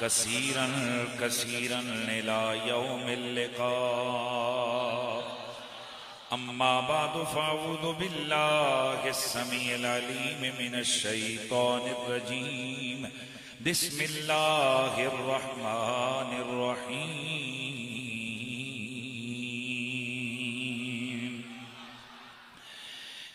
कसीरन कसीरन निलायमिल्लिका अम्मा बाद फाउद बिल्लाह समील अलीम मिन शैतान रजीम। बिस्मिल्लाहिर्रहमानिर्रहीम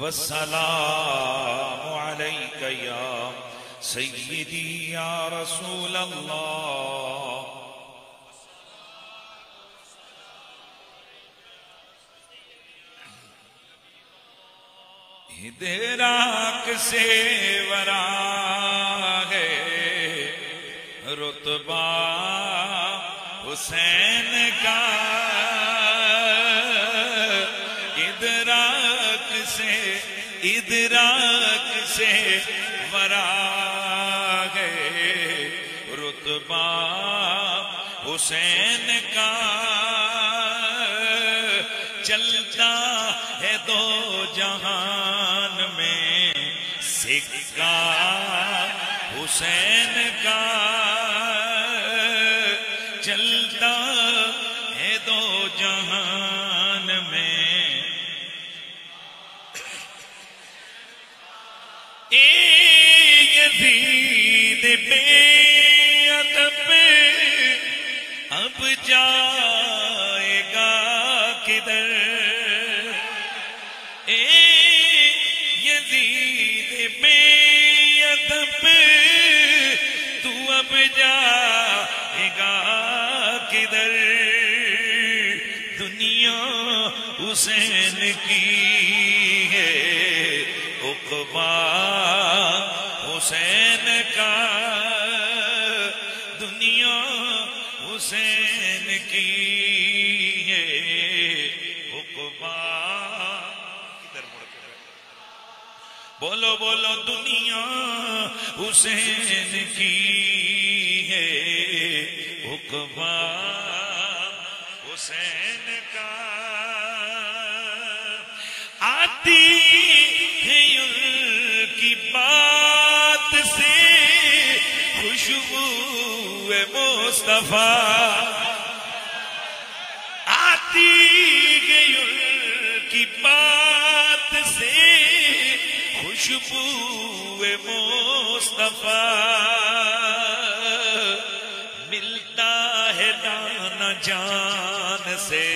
वसलाम या सैदी या रसूल अल्लाह हिदेराक से वरा है रुतबा हुसैन का इधराक से वरा गए रुतबा हुसैन का चलता है दो जहान में। सिक्का हुसैन जाएगा किधर? ए यजीद बेअदब तू अब जाएगा किधर? दुनिया हुसैन की है, उकबा हुसैन का। दुनिया हुसैन बोलो बोलो, दुनिया हुसैन की है। हुक्मा हुसैन का आती है की बात से खुशबू मुस्तफ़ा। मुस्तफ़ा मिलता है दाना जान से,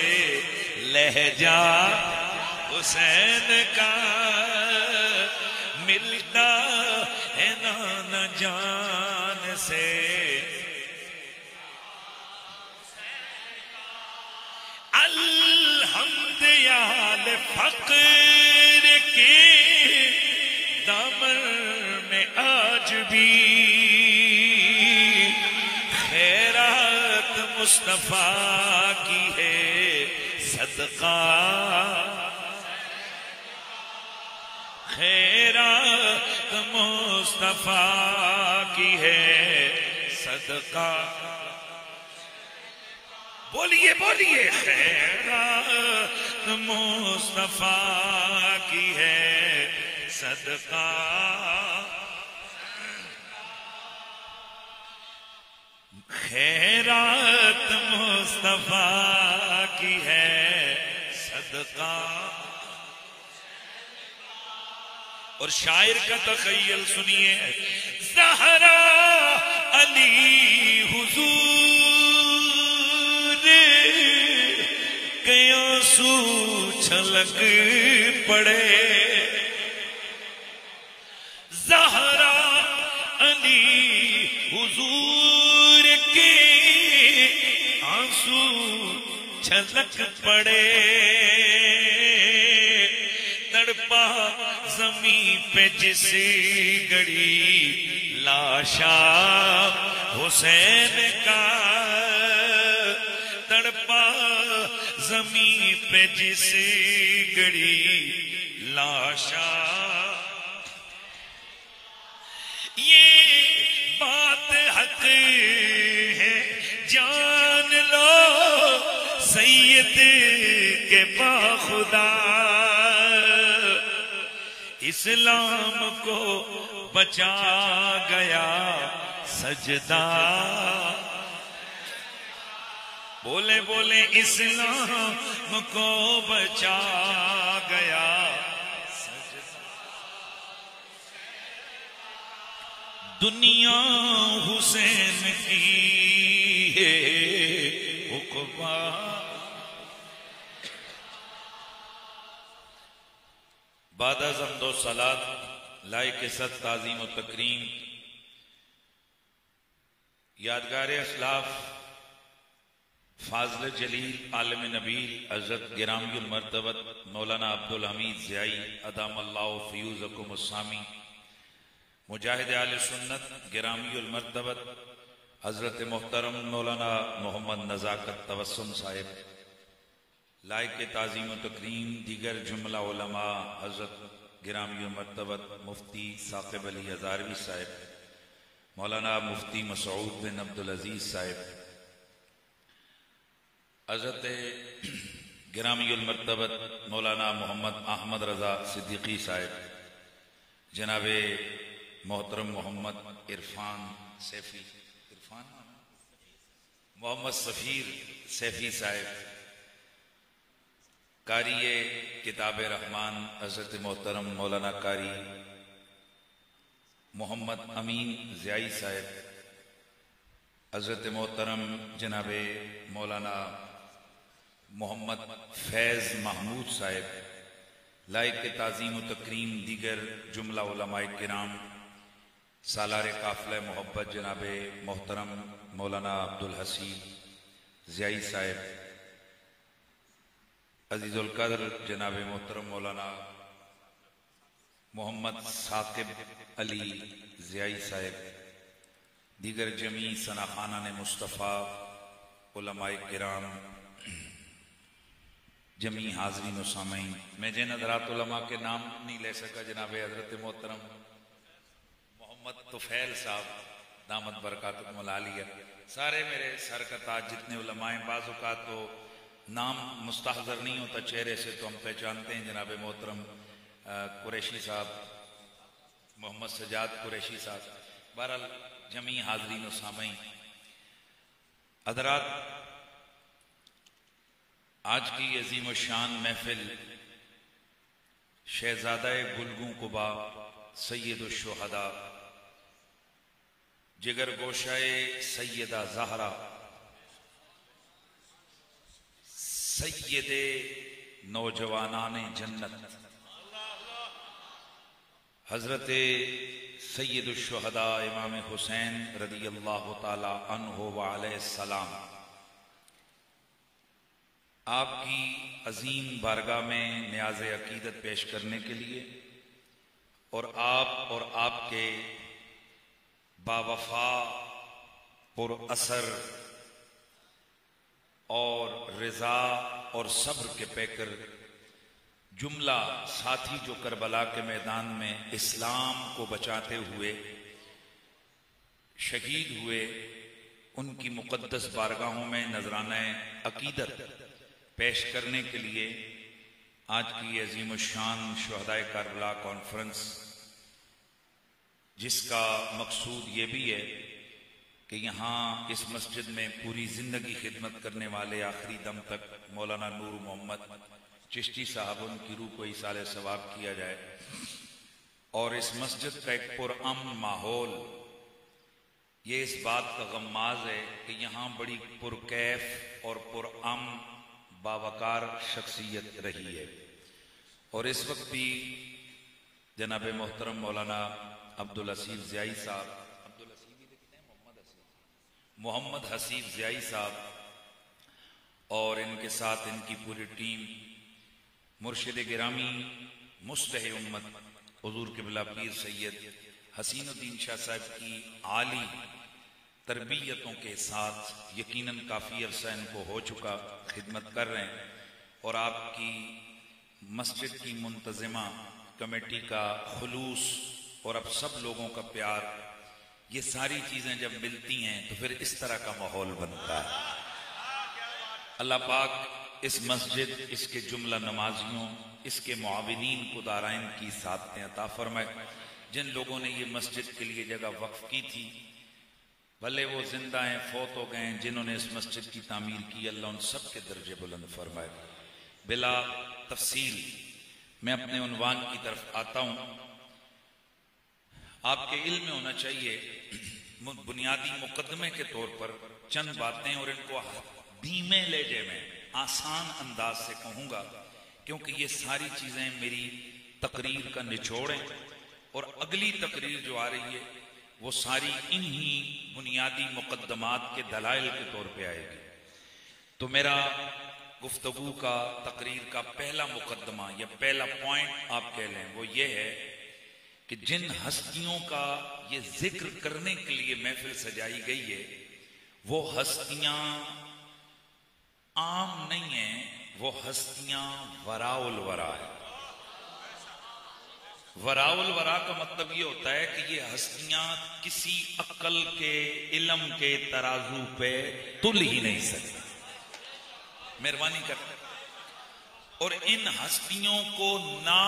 लहजा हुसैन का। मिलता है नाना जान से। अल्हम्दयाल फकर मुस्तफ़ा की है सदका। खैरात मुस्तफ़ा की है सदका। बोलिए बोलिए, खैरात मुस्तफ़ा की है सदका। खैरात मुस्तफ़ा की है सदका। और शायर का तखयल सुनिए। सहरा अली हुजूर, के आँसू छलक पड़े। जहरा अली हुजूर। छलक पड़े। तड़पा जमी पे जिस गड़ी लाशा। हुसैन का तड़पा जमी पे जिस गड़ी लाशा सैयद के बाखुदा। इस्लाम को बचा गया सजदा। बोले बोले, इस्लाम को बचा गया दुनिया हुसैन की है हुक्मा बादा जमदो सलात लाए के सत ताजीम व तकरीम। यादगार असलाफ, फाजल जलील, आलम नबील, हज़रत गिरामी मरतबत, मौलाना अब्दुल हमीद ज़ियाई अदाम फ़यूज़कुमसामी मुजाहिद आल सुन्नत गिरामी मरतबत, हज़रत मोहतरम मौलाना मोहम्मद नज़ाकत तवसम साहिब। लायक ताज़ीम तकरीम, दीगर जुमला हज़रत गिरामी मरतबत मुफ्ती साकिब अली हजारवी साहिब, मौलाना मुफ्ती मसूद बिन अब्दुल अज़ीज़ साहिब, हज़रत ग्रामी मरतबत मौलाना मोहम्मद अहमद रजा सिद्दीकी साहिब, जनाब मोहतरम मोहम्मद इरफान सैफी, इरफान? मोहम्मद सफ़ीर सैफी साहिब कारी किताब रहमान, हज़रत मोहतरम मौलाना कारी मोहम्मद अमीन ज़ियाई साहब, हज़रत मोहतरम जनाब मौलाना मोहम्मद फैज़ महमूद साहब, लायक के ताज़ीम तकरीम दीगर जुमला कराम, सालार काफिल मोहब्बत जनाब मोहतरम मौलाना अब्दुल हसीब ज़ियाई साहब अजीज़ुल कदर, जनाब मोहतरम मौलाना मोहम्मद साकिब अली ज़ियाई साहब, दीगर जमी सना खाना ने मुस्तफ़ा कराम, जमी हाजरीन सामई मैं जिन हजरातमा के नाम नहीं ले सका, जनाब हज़रत मोहतरम मोहम्मद तुफैल साहब दामद बरकत मला लिया सारे मेरे सर जितने उलमाए बाजुका तो नाम मुस्तहजर नहीं होता चेहरे से तो हम पहचानते हैं जनाब मोहतरम कुरैशी साहब, मोहम्मद सजाद कुरैशी साहब। बहरहाल, जमी हाजरीन सामई। हजरात, आज की अजीम शान महफिल शहजादा गुलगू कुबा सैदुलशहदा जिगर गोशाए सैदा जहरा। सैद नौजवान जन्नत। हज़रत सैदुलशहदा इमाम हुसैन रदी अल्लाह तला आपकी अजीम बारगाह में न्याज अकीदत पेश करने के लिए और आप और आपके बावफा पुर असर और रजा और सब्र के पैकर, जुमला साथी जो करबला के मैदान में इस्लाम को बचाते हुए, शहीद हुए, उनकी मुकद्दस बारगाहों में नजराना अकीदत पेश करने के लिए आज की अजीम शान शहदाय करबला कॉन्फ्रेंस, जिसका मकसूद ये भी है कि यहाँ इस मस्जिद में पूरी ज़िंदगी खिदमत करने वाले आखिरी दम तक मौलाना नूर मोहम्मद, चिश्ती साहब उनकी रूह को इसाले सवाब किया जाए। और इस मस्जिद का एक पुरम माहौल, ये इस बात का गमाज है कि यहाँ बड़ी पुरकैफ और पुरअम बावकार शख्सियत रही है। और इस वक्त भी जनाब मोहतरम मौलाना अब्दुल हसीब ज़ियाई साहब अब्दुल हसीब ही लिखते हैं मोहम्मद हसीब मोहम्मद हसीफ ज़ियाई साहब और इनके साथ इनकी पूरी टीम, मुर्शिद गिरामी, मुस्तह उम्मत, हजूर किबला पीर सैयद हसीनुद्दीन शाह साहब की आली तरबियतों के साथ यकीनन काफ़ी अरसा इनको हो चुका, खिदमत कर रहे हैं। और आपकी मस्जिद की मुंतजमा कमेटी का खलूस और अब सब लोगों का प्यार ये सारी चीज़ें जब मिलती हैं तो फिर इस तरह का माहौल बनता है। अल्लाह पाक इस मस्जिद, इसके जुमला नमाजियों, इसके मुआविनीन को दाराइन की साथ अता फरमाए। जिन लोगों ने ये मस्जिद के लिए जगह वक्फ की थी, भले वो ज़िंदा हैं, फौत हो गए हैं, जिन्होंने इस मस्जिद की तामीर की, अल्लाह उन सब के दर्जे बुलंद फरमाए। बिला तफसील, मैं अपने उनवान की तरफ़ आता हूँ। आपके इल्म में होना चाहिए। बुनियादी मुकदमे के तौर पर चंद बातें और इनको धीमे लहजे में आसान अंदाज से कहूँगा, क्योंकि ये सारी चीज़ें मेरी तकरीर का निचोड़ है और अगली तकरीर जो आ रही है, वो सारी इन्हीं बुनियादी मुकदमात के दलाइल के तौर पे आएगी। तो मेरा गुफ्तगु का, तकरीर का पहला मुकदमा या पहला पॉइंट आप कह लें, वो ये है कि जिन हस्तियों का ये ज़िक्र करने के लिए महफिल सजाई गई है, वो हस्तियाँ आम नहीं है, वो हस्तियाँ वराउल वरा है। वराउल वरा का मतलब ये होता है कि ये हस्तियाँ किसी अक्ल के, इलम के तराजू पे तुल ही नहीं सकती। मेहरबानी कर और इन हस्तियों को ना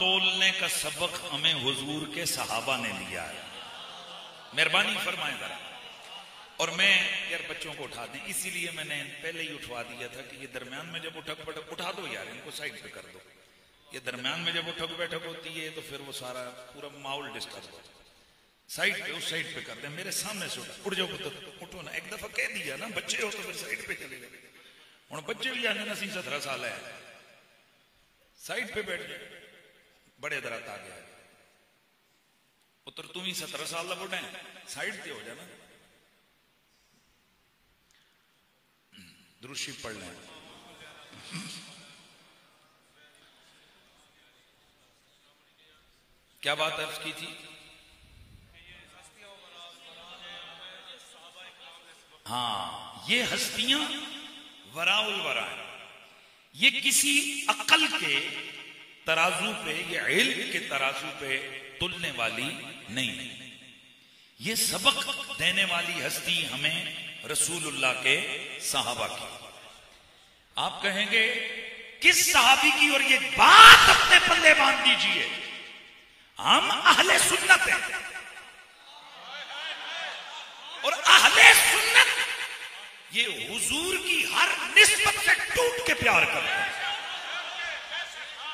तोलने का सबक हमें हुजूर के सहाबा ने लिया है। मेहरबानी फरमाए जरा। और मैं यार बच्चों को उठा दें, इसीलिए मैंने पहले ही उठवा दिया था कि ये दरमियान में जब उठक बैठक उठा दो यार, इनको साइड पे कर दो। ये दरमियान में जब उठक बैठक होती है तो फिर वो सारा पूरा माहौल डिस्टर्ब हो साइड पे, उस साइड पे कर दे, मेरे सामने से उठा। उठ जाओ, पुत्र, उठो ना। एक दफ़ा कह दिया ना, बच्चे हो तो फिर साइड पे चले गए हूँ बच्चे भी आने ना सी सत्रह साल है। साइड पे बैठ गए। बड़े दरत आ गया पुत्र, तुम ही सत्रह साल का बुढ़ा है। साइड पे हो जाना दृश्य पढ़ लें। क्या बात अर्ज़ की थी? हाँ ये हस्तियाँ वराउल वरा है। ये किसी अकल के तराजू पे, या इल्म के तराजू पे तुलने वाली नहीं। है ये सबक देने वाली हस्ती हमें रसूलुल्लाह के साहबा की। आप कहेंगे, किस साहबी की और ये बात अपने पल्ले बाँध दीजिए? हम अहले सुन्नत हैं। और अहले सुन्नत ये हुजूर की हर निस्बत से टूट के प्यार करते हैं।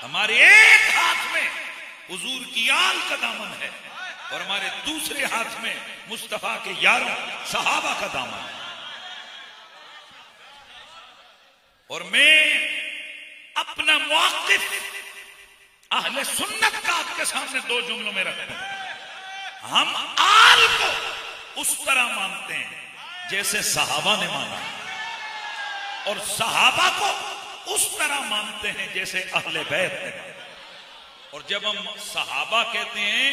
हमारे एक हाथ में हुजूर की आल का दामन है और हमारे दूसरे हाथ में मुस्तफ़ा के यारों, सहाबा का दामन है। और मैं अपना मुआकिफ अहले सुन्नत का आपके सामने दो जुमलों में रखते हूँ। हम आल को उस तरह मानते हैं जैसे सहाबा ने माना। और सहाबा को उस तरह मानते हैं जैसे अहले बैत ने और जब हम सहाबा कहते हैं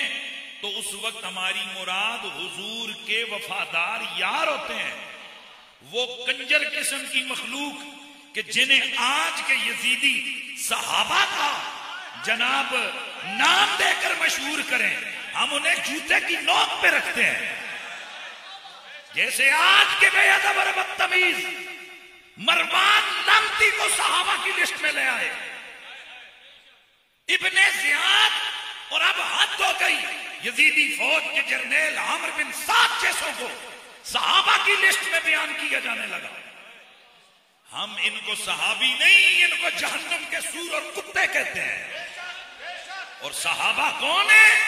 तो उस वक्त हमारी मुराद हुजूर के वफादार यार होते हैं। वो कंजर किस्म की मखलूक कि जिन्हें आज के यजीदी सहाबा का जनाब नाम देकर मशहूर करें। हम उन्हें जूते की नोक पे रखते हैं। जैसे आज के बेअदब और बदतमीज मरवान लमती को सहाबा की लिस्ट में ले आए। इबने जियाद और अब हद हो गई यजीदी फौज के जर्नेल आमर बिन सात जैसों को सहाबा की लिस्ट में बयान किया जाने लगा। हम इनको सहाबी नहीं, इनको जहन्नम के सूर और कुत्ते कहते हैं। और सहाबा कौन है?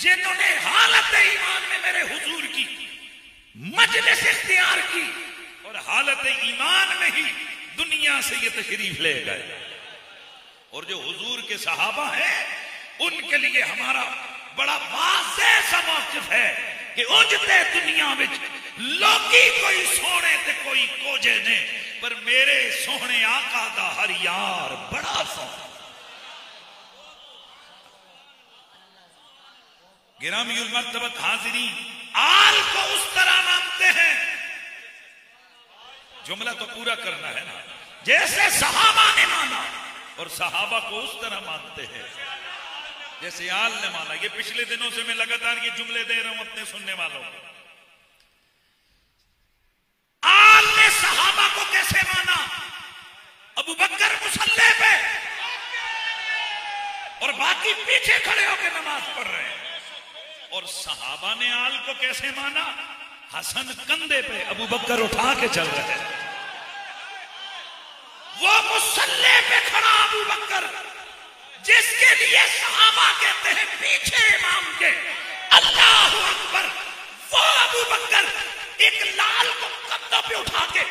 जिन्होंने हालत ईमान में मेरे हुजूर की। मजलिस इख्तियार की। और हालत ईमान में ही दुनिया से ये तशरीफ़ ले गए। और जो हुजूर के सहाबा हैं, उनके लिए हमारा बड़ा वाजे सा मौकफ है कि उजते दुनिया में लोकी कोई सोने ते कोई कोजे ने, पर मेरे सोहने आका दा हर यार बड़ा सोहना गिरामी मरतबत हाजिरी आल को उस तरह मानते हैं। जुमला तो पूरा करना है ना। जैसे सहाबा ने माना, और सहाबा को उस तरह मानते हैं। जैसे आल ने माना, ये पिछले दिनों से मैं लगातार ये जुमले दे रहा हूँ अपने सुनने वालों को। आल ने सहाबा को कैसे माना? अबू बकर मुसल्ले पे। और बाकी पीछे खड़े होकर नमाज़ पढ़ रहे हैं। और सहाबा ने आल को कैसे माना? हसन कंधे पे अबू बकर उठा के चल रहे वो मुसल्ले पे खड़ा अबू बकर, जिसके लिए सहाबा कहते हैं पीछे इमाम के। अल्लाह अकबर। वो अबू बकर एक लाल को कंधों पे उठा के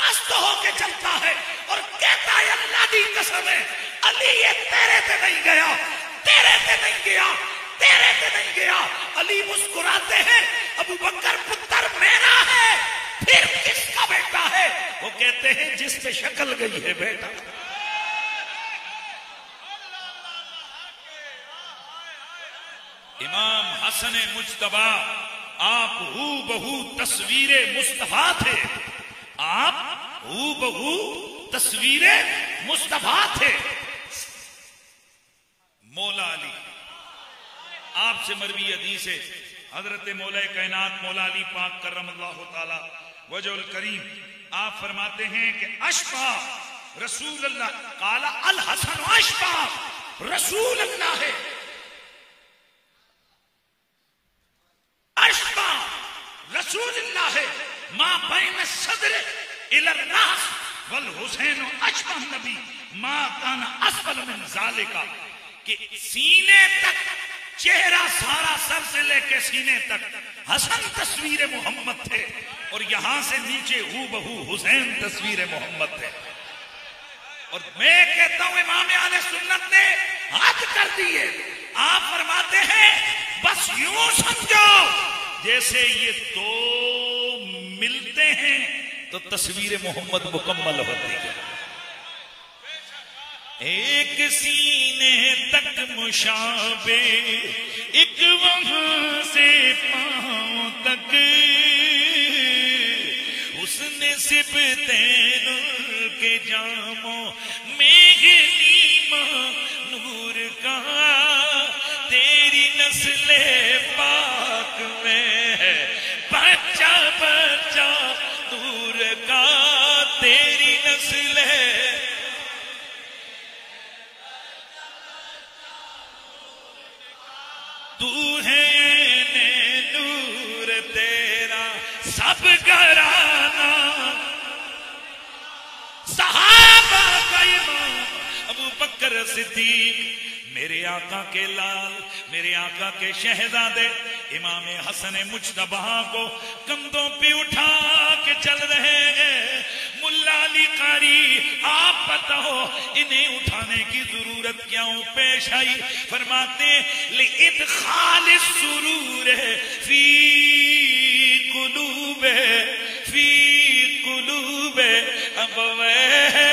मस्त होके चलता है और कहता है, अल्लाह की कसम है, अली ये तेरे से नहीं गया, तेरे से नहीं गया। तेरे से नहीं गया। अली मुस्कुराते हैं। अबू बकर, पुत्र मेरा है। फिर किसका बेटा है? वो कहते हैं, जिस पे शक्ल गई है बेटा। इमाम हसन मुश्तबा आप हु बहु तस्वीर मुस्तफ़ा थे। आप हु बहु तस्वीर मुस्तफ़ा थे। मौला अली। आपसे मरवी हदीस है। हज़रत मौला कैनात मौला अली पाक करम ताला वजल करीम, आप फरमाते हैं कि अशफा रसूल अल्लाह काला अल हसन अशफा रसूल अल्लाह है। अशफा रसूल अल्लाह है। माँ बैन सदर इलर रास वल हुसैन अशफा नबी, माँ काना असफल मिन जालिका, कि सीने तक चेहरा सारा सर से लेके सीने तक। हसन तस्वीर मोहम्मद थे। और यहाँ से नीचे हु बहू हुसैन तस्वीर मोहम्मद थे। और मैं कहता हूँ, इमाम आले सुन्नत ने हाथ कर दिए। आप फरमाते हैं, बस यूँ समझो। जैसे ये दो मिलते हैं तो तस्वीर मोहम्मद मुकम्मल होती है। एक सीने तक मुशाबे, एक वहाँ से पाँव तक। उसने सिर्फ़ तैन के जामो मेघनीमा नूर का, तेरी नस्ले पाक में ने नूर तेरा सब कराना। सहाबा अबू बकर सिद्दीक मेरे आका के लाल, मेरे आका के शहजादे, इमाम हसन मुजतबा को कंधों पे उठा के चल रहे हैं। मुल्ला अली कारी, आप बताओ, इन्हें उठाने की ज़रूरत क्यों पेश आई? फरमाते लिद खालिस सुरूर है, फ़ी कुलूब फ़ी कुलूब अब अबू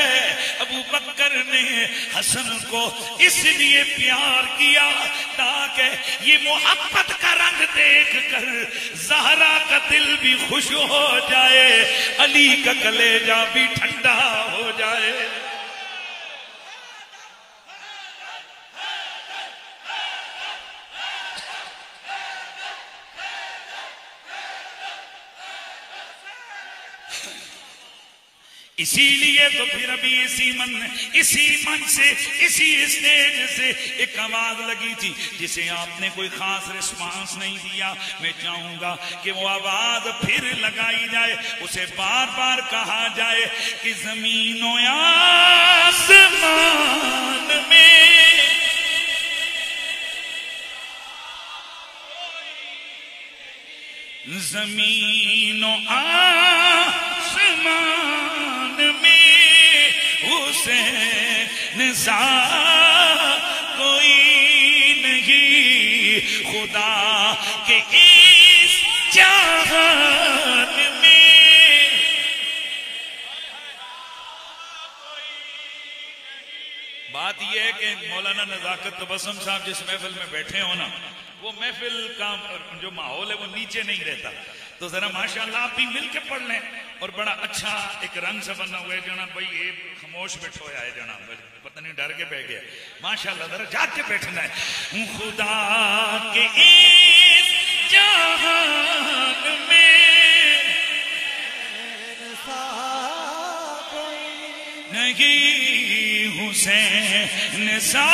बकर ने हसन को इसलिए प्यार किया ताकि ये मोहब्बत का रंग देख कर जहरा का दिल भी खुश हो जाए, अली का कलेजा भी ठंडा हो जाए। इसीलिए तो फिर अभी इसी मन इसी मन से, इसी स्टेज से एक आवाज़ लगी थी, जिसे आपने कोई खास रिस्पांस नहीं दिया। मैं चाहूँगा कि वो आवाज़ फिर लगाई जाए, उसे बार बार कहा जाए कि जमीनों आसमान में जमीनों आसमान सा कोई नहीं। खुदा के इस जहान बात यह है कि मौलाना नजाकत तबसम साहब जिस महफिल में बैठे हो ना, वो महफिल का जो माहौल है वो नीचे नहीं रहता। तो जरा माशाल्लाह आप भी मिल के पढ़ लें। और बड़ा अच्छा एक रंग से बना हुआ है जना भाई, ये खामोश बैठो है जना पता नहीं, डर के बैठ गया। माशाल्लाह, जरा जाग के बैठना है। खुदा के इस में। नहीं, हुसैन सा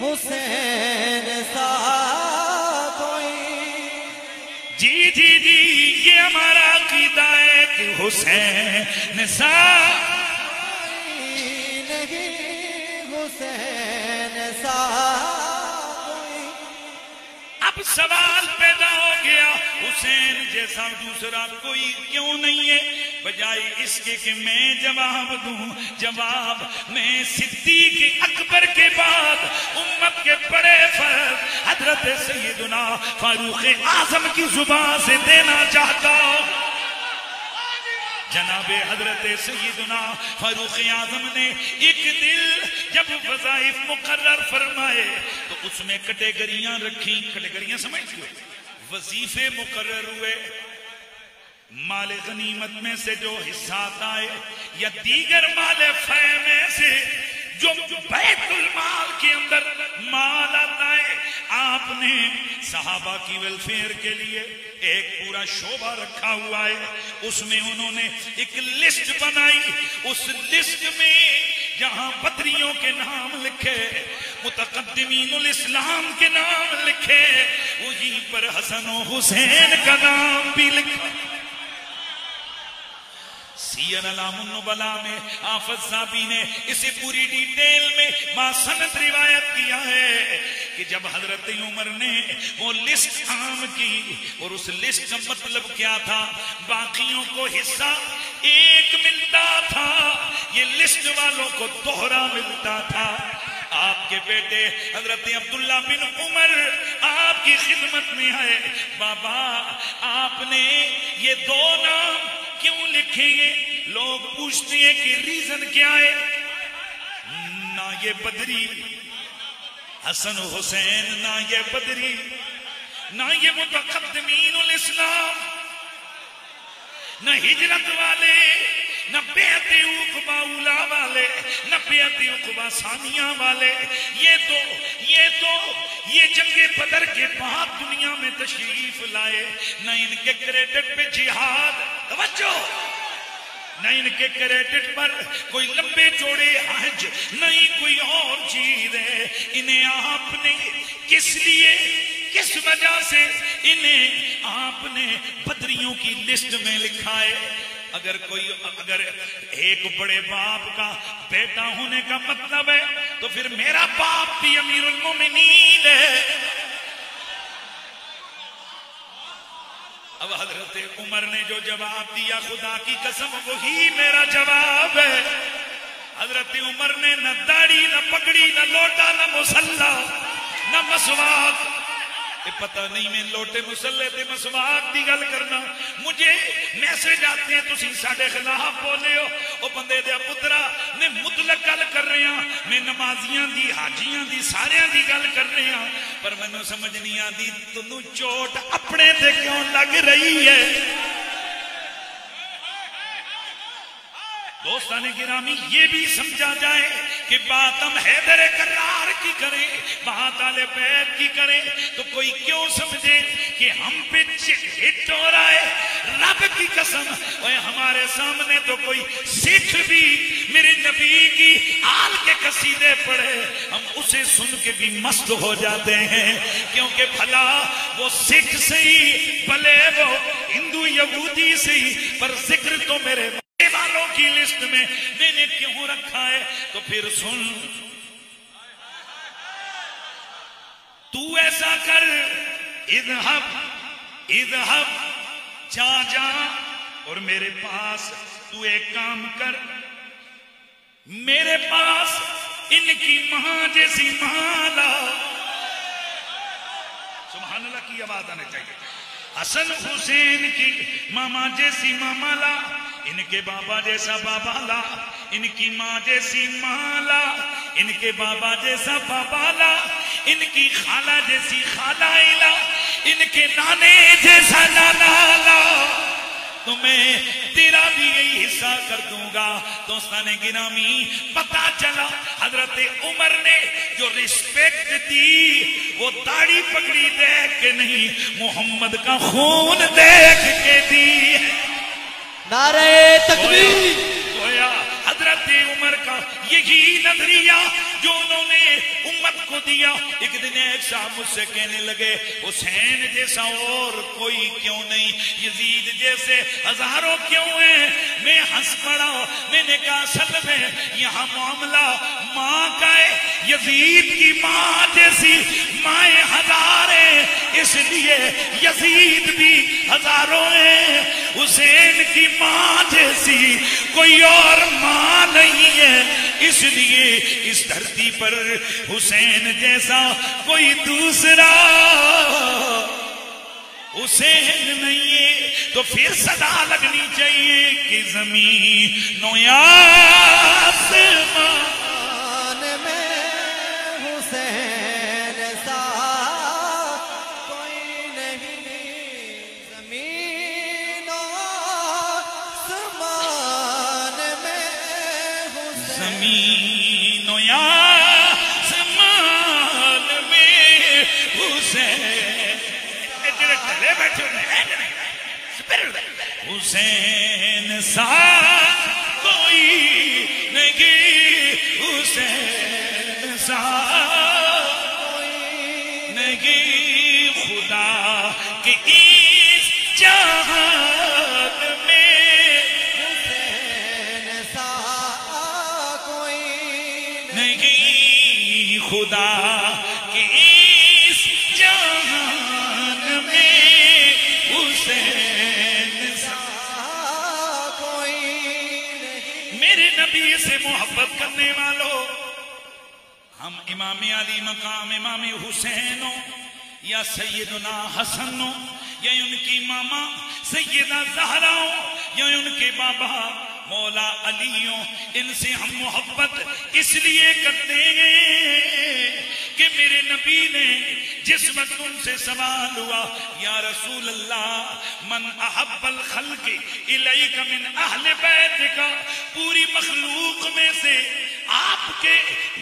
हुसैन हुसैन नहीं हुसैन सा। अब सवाल पैदा हो गया, हुसैन जैसा दूसरा कोई क्यों नहीं है? बजाय इसके कि मैं जवाब दूँ। जवाब, मैं सिद्दीक अकबर के बाद उम्मत के बड़े फ़र्ज़ हज़रत सैयदना फारूक आज़म की ज़ुबान से देना चाहता हूँ। जनाबे हज़रत सैदना फारूक आज़म ने एक दिल जब वजाइफ मुकर्र फरमाए तो उसमें कैटेगरियाँ रखी, कैटेगरियाँ समझते हो वजीफे मुकर्र हुए। माल गनीमत में से जो हिस्सा आता है, या दीगर माल फै में से जो बैतुल माल के अंदर माल आता है, आपने सहाबा की वेलफेयर के लिए एक पूरा शोभा रखा हुआ है। उसमें उन्होंने एक लिस्ट बनाई। उस लिस्ट में जहाँ बदरियों के नाम लिखे मुतकदमीन इस्लाम के नाम लिखे, वहीं पर हसन हुसैन का नाम भी लिखा। में आफत साबी ने इसे पूरी डिटेल में मासनत रिवायत किया है कि जब हज़रत उमर ने वो लिस्ट आम की और उस लिस्ट का मतलब क्या था, बाकियों को हिस्सा एक मिलता था, ये लिस्ट वालों को दोहरा मिलता था। आपके बेटे हज़रत अब्दुल्ला बिन उमर आपकी खिदमत में है बाबा आपने ये दो नाम क्यों लिखेंगे लोग पूछते हैं कि रीजन क्या है? ना ये बदरी, हसन हुसैन, ना ये बदरी, ना ये मुतकदमीन इस्लाम, ना हिजरत वाले। न बेहती उकबा उला वाले न बेहती उकबा सानिया वाले। ये तो ये तो ये जंगे बदर के बाद दुनिया में तशरीफ़ लाए। न इनके क्रेडिट पे जिहाद, तवज्जो। न इनके क्रेडिट पर कोई लंबे चौड़े हज नहीं कोई और चीज़ है। इन्हें आपने किस लिए, किस वजह से इन्हें आपने बदरियों की लिस्ट में लिखा है? अगर कोई, अगर एक बड़े बाप का बेटा होने का मतलब है तो फिर मेरा बाप भी अमीरुल मोमिनीन है। अब हज़रत उमर ने जो जवाब दिया, खुदा की कसम, वही मेरा जवाब है। हज़रत उमर ने न दाढ़ी, न पगड़ी, न लोटा, न मुसल्ला, न मसवाक पता नहीं मैं लोटे मुसले ते मसवाक की गल करना। मुझे मैसेज आते हैं तुम साढ़े खिलाफ बोले हो। ओ बंदे दे पुत्रा ने मुतलक गल कर रहे हैं। मैं नमाजिया की हाजिया की सारे की गल कर रहे हैं। पर मैं समझ नहीं आती तुम चोट अपने से क्यों लग रही है दोस्तान गिरामी, ये भी समझा जाए कि बात हम हैदर करार की करें बात आले बैत की करें तो कोई क्यों समझे कि हम पे हिट हो रहा है? रब की कसम, ओए हमारे सामने तो कोई सिख भी मेरे नबी की आल के कसीदे पढ़े, हम उसे सुन के भी मस्त हो जाते हैं, क्योंकि भला वो सिख से ही, भले वो हिंदू यहूदी से ही, पर ज़िक्र तो मेरे वालों की लिस्ट में, मैंने क्यों रखा है? तो फिर सुन। तू ऐसा कर इधहब इधहब जा जा, और मेरे पास तू एक काम कर। मेरे पास इनकी माँ जैसी माला सुबहान अल्लाह की आवाज़ आने चाहिए। हसन हुसैन की मामा जैसी मामाला इनके बाबा जैसा बाबा ला, इनकी माँ जैसी माला इनके बाबा जैसा बाबा ला, इनकी खाला जैसी खाला इला इनके नाने जैसा नाना ला। तो मैं तेरा भी यही हिस्सा कर दूँगा। दोस्तान गिरामी, पता चला, हज़रत उमर ने जो रिस्पेक्ट दी, वो दाढ़ी पकड़ी देख के नहीं, मोहम्मद का खून देख के दी। नारे तकबीर। हज़रत उमर का यही नज़रिया जो उन्होंने उम्मत को दिया। एक दिन एक साहब मुझसे कहने लगे, हुसैन जैसा और कोई क्यों नहीं? यजीद जैसे हज़ारों क्यों हैं? मैं हंस पड़ा, मैंने कहा असल में यहाँ मामला माँ का यजीद की माँ जैसी माए हज़ार, इसलिए यजीद भी हज़ारों है। हुसैन की माँ जैसी कोई और माँ नहीं है, इसलिए इस धरती पर हुसैन जैसा कोई दूसरा। हुसैन नहीं है तो फिर सदा लगनी चाहिए कि ज़मीन आसमां हुसैन सा कोई नहीं। हुसैन सा नहीं। खुदा के इस इमाम अली मकाम इमाम हुसैन हो या सैदना हसन हो या उनकी मामा सैदा जहरा हो या उनके बाबा मौला अली हो इनसे हम मोहब्बत इसलिए करते हैं कि मेरे नबी ने जिस वक्त उनसे सवाल हुआ, या रसूल अल्लाह मन अहब्बल खल्क इलैक मिन अहले बैत का पूरी मखलूक में से, आपके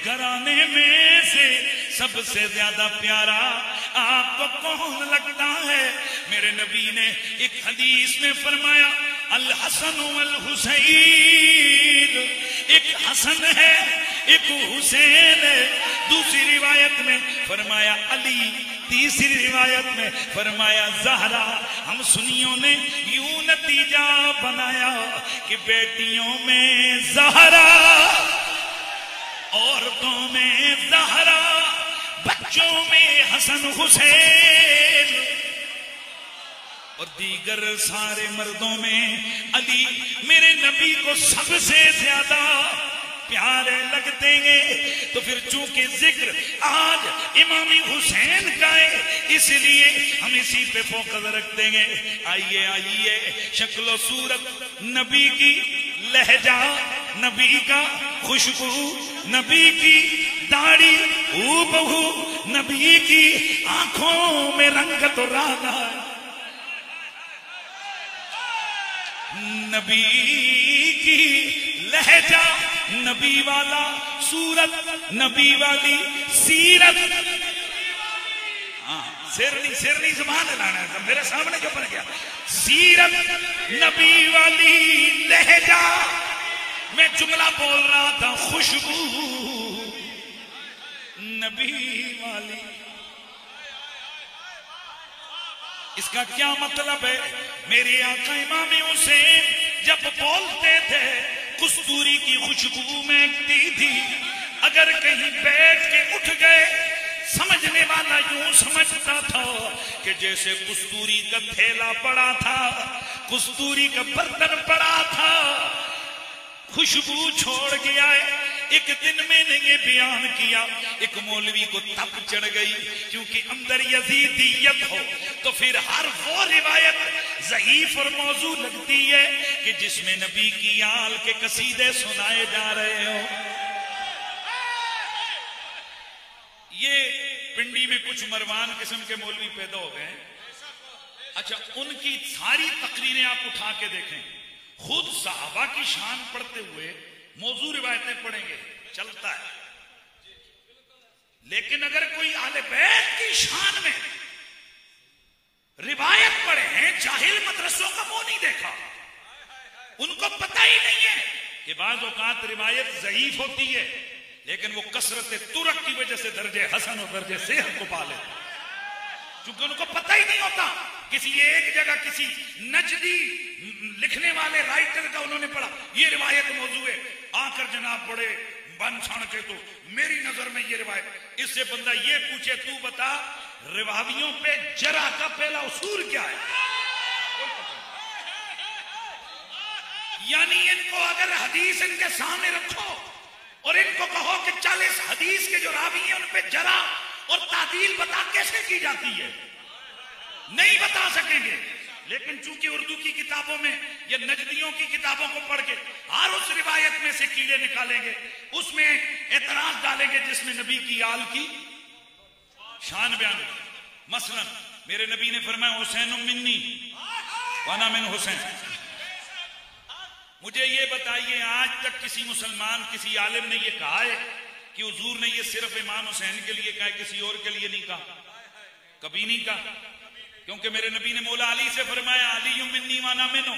घराने में से सबसे ज़्यादा प्यारा आपको कौन लगता है? मेरे नबी ने एक हदीस में फरमाया अल हसन अल हुसैन एक हसन है एक हुसैन है दूसरी रिवायत में फरमाया अली तीसरी रिवायत में फरमाया जहरा हम सुनियों ने यूँ नतीजा बनाया कि बेटियों में जहरा औरतों में जहरा बच्चों में हसन हुसैन और दीगर सारे मर्दों में अली, मेरे नबी को सबसे ज़्यादा प्यारे लगते हैं। तो फिर चूँकि ज़िक्र आज इमामी हुसैन का है, इसलिए हम इसी पे फोकस रखते हैं। आइए आइए, शक्लो सूरत नबी की, लहजा नबी का, खुशबू नबी की, दाढ़ी ऊबहू नबी की, आँखों में रंग तो राना नबी की लहजा, नबी वाला सूरत, नबी वाली सीरत। हाँ शेरनी शेरनी ज़ुबान लाना है मेरे सामने क्यों बन गया। सीरत, नबी वाली लहजा। मैं जुमला बोल रहा था, खुशबू। नबी वाली इसका क्या मतलब है? मेरे आका इमाम हुसैन, जब बोलते थे, कस्तूरी की खुशबू महकती थी। अगर कहीं बैठ के उठ गए, समझने वाला यूँ समझता था कि जैसे कस्तूरी का थैला पड़ा था, कस्तूरी का बर्तन पड़ा था खुशबू छोड़ गया है। एक दिन मैंने ये बयान किया, एक मौलवी को तप चढ़ गई, क्योंकि अंदर यजीदियत हो तो फिर हर वो रिवायत जहीफ और मौजू लगती है कि जिसमें नबी की आल के कसीदे सुनाए जा रहे हो। ये पिंडी में कुछ मरवान किस्म के मौलवी पैदा हो गए अच्छा उनकी सारी तकरीरें आप उठा के देखें। खुद साहबा की शान पढ़ते हुए मौजू रिवायतें पढ़ेंगे, चलता है। लेकिन अगर कोई आले बैत की शान में रिवायत पढ़े हैं, जाहिल मदरसों का मुँह नहीं देखा, उनको पता ही नहीं है कि बाज औकात रिवायत जयीफ होती है, लेकिन वो कसरत तुरक की वजह से दर्जे हसन और दर्जे सेहत को पा लेते क्योंकि उनको पता ही नहीं होता किसी एक जगह किसी नजदी लिखने वाले राइटर का उन्होंने पढ़ा। ये रिवायत मौजू है। आकर जनाब पढ़े बन छाण के तो मेरी नज़र में ये रिवायत, इससे बंदा ये पूछे, तू बता, रिवावियों पे जरा का पहला उसूल क्या है? यानी इनको अगर हदीस इनके सामने रखो और इनको कहो कि चालीस हदीस के जो रावी हैं उन पे जरा और तादील बता कैसे की जाती है? नहीं बता सकेंगे। लेकिन चूँकि उर्दू की किताबों में या नजदियों की किताबों को पढ़ के हर उस रिवायत में से कीड़े निकालेंगे, उसमें एतराज़ डालेंगे जिसमें नबी की आल की शान बयान मसलन, मेरे नबी ने फरमाया, हुसैन मिन्नी वाना मिन हुसैन। मुझे ये बताइए, आज तक किसी मुसलमान, किसी आलिम ने यह कहा है कि हुजूर ने यह सिर्फ़ इमाम हुसैन के लिए कहा किसी और के लिए नहीं कहा? कभी नहीं कहा। क्योंकि मेरे नबी ने मौला अली से फरमाया, अली मिन्नी माना मिनो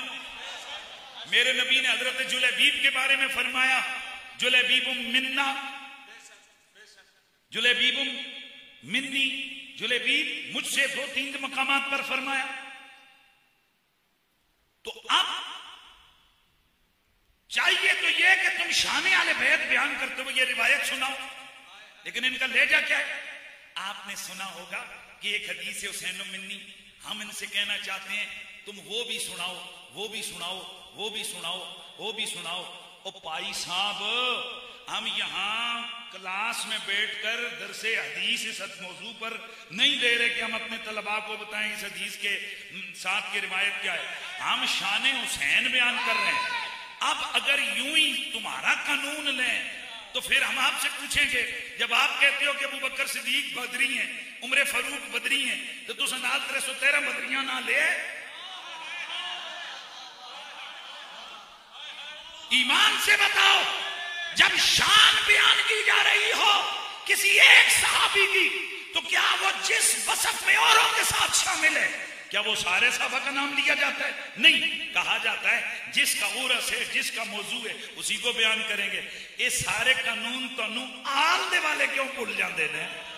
मेरे नबी ने हज़रत जुलेबीब के बारे में फरमाया जुलेबीब मिन्ना। जुलेबीब मिन्नी। जुलेबीब मुझसे दो तीन मकाम पर फरमाया। तो अब चाहिए तो यह कि तुम शान आले बैत बयान करते हुए यह रिवायत सुनाओ। लेकिन इनका लेजा क्या है? आपने सुना होगा कि एक हदीस है, हुसैन मिन्नी। हम इनसे कहना चाहते हैं, तुम वो भी सुनाओ, वो भी सुनाओ, वो भी सुनाओ, वो भी सुनाओ। ओ पाई साहब, हम यहाँ क्लास में बैठकर दरसे हदीस इस मौजू पर नहीं दे रहे कि हम अपने तलबा को बताएँ इस हदीस के साथ की रिवायत क्या है। हम शान हुसैन बयान कर रहे हैं। अब अगर यूँ ही तुम्हारा कानून लें तो फिर हम आपसे पूछेंगे, जब आप कहते हो कि अबू बकर सिद्दीक बदरी हैं, उम्र फरूक बदरी हैं तो तुस नाल तेरे सौ तेरह बदरिया ना ले। ईमान से बताओ, जब शान बयान की जा रही हो किसी एक सहाबी की तो क्या वो जिस बसत में औरों के साथ शामिल है? क्या वो सारे साहबा का नाम लिया जाता है? नहीं, कहा जाता है, जिसका उरस है, जिसका मौजू है, उसी को बयान करेंगे। ये सारे कानून तनु आल दे वाले क्यों भूल जाते हैं?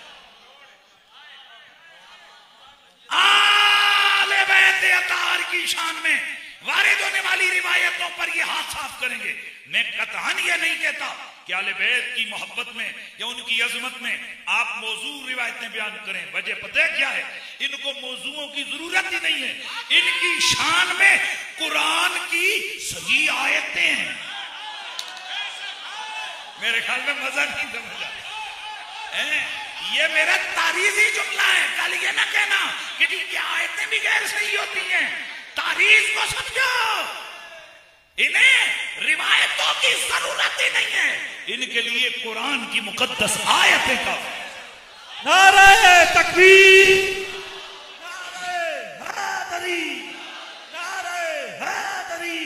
की शान में वारिद होने वाली रिवायतों पर ये हाथ साफ़ करेंगे। मैं कतहन ये नहीं कहता। बैत की मोहब्बत में या उनकी अजमत में आप मौजू रिवायतें बयान करें। वजह पता क्या है? इनको मौजुओं की ज़रूरत ही नहीं है। इनकी शान में कुरान की सही आयतें हैं। मेरे ख्याल में मज़ा नहीं समझा है? ये मेरा तारीजी जुमला है। कल ये ना कहना कि आयतें भी गैर सही होती हैं, तारीज को समझो। इन्हें रिवायतों की ज़रूरत ही नहीं है। इनके लिए कुरान की मुकद्दस आयतें का। नारे तकबीर। नारे नारे हैदरी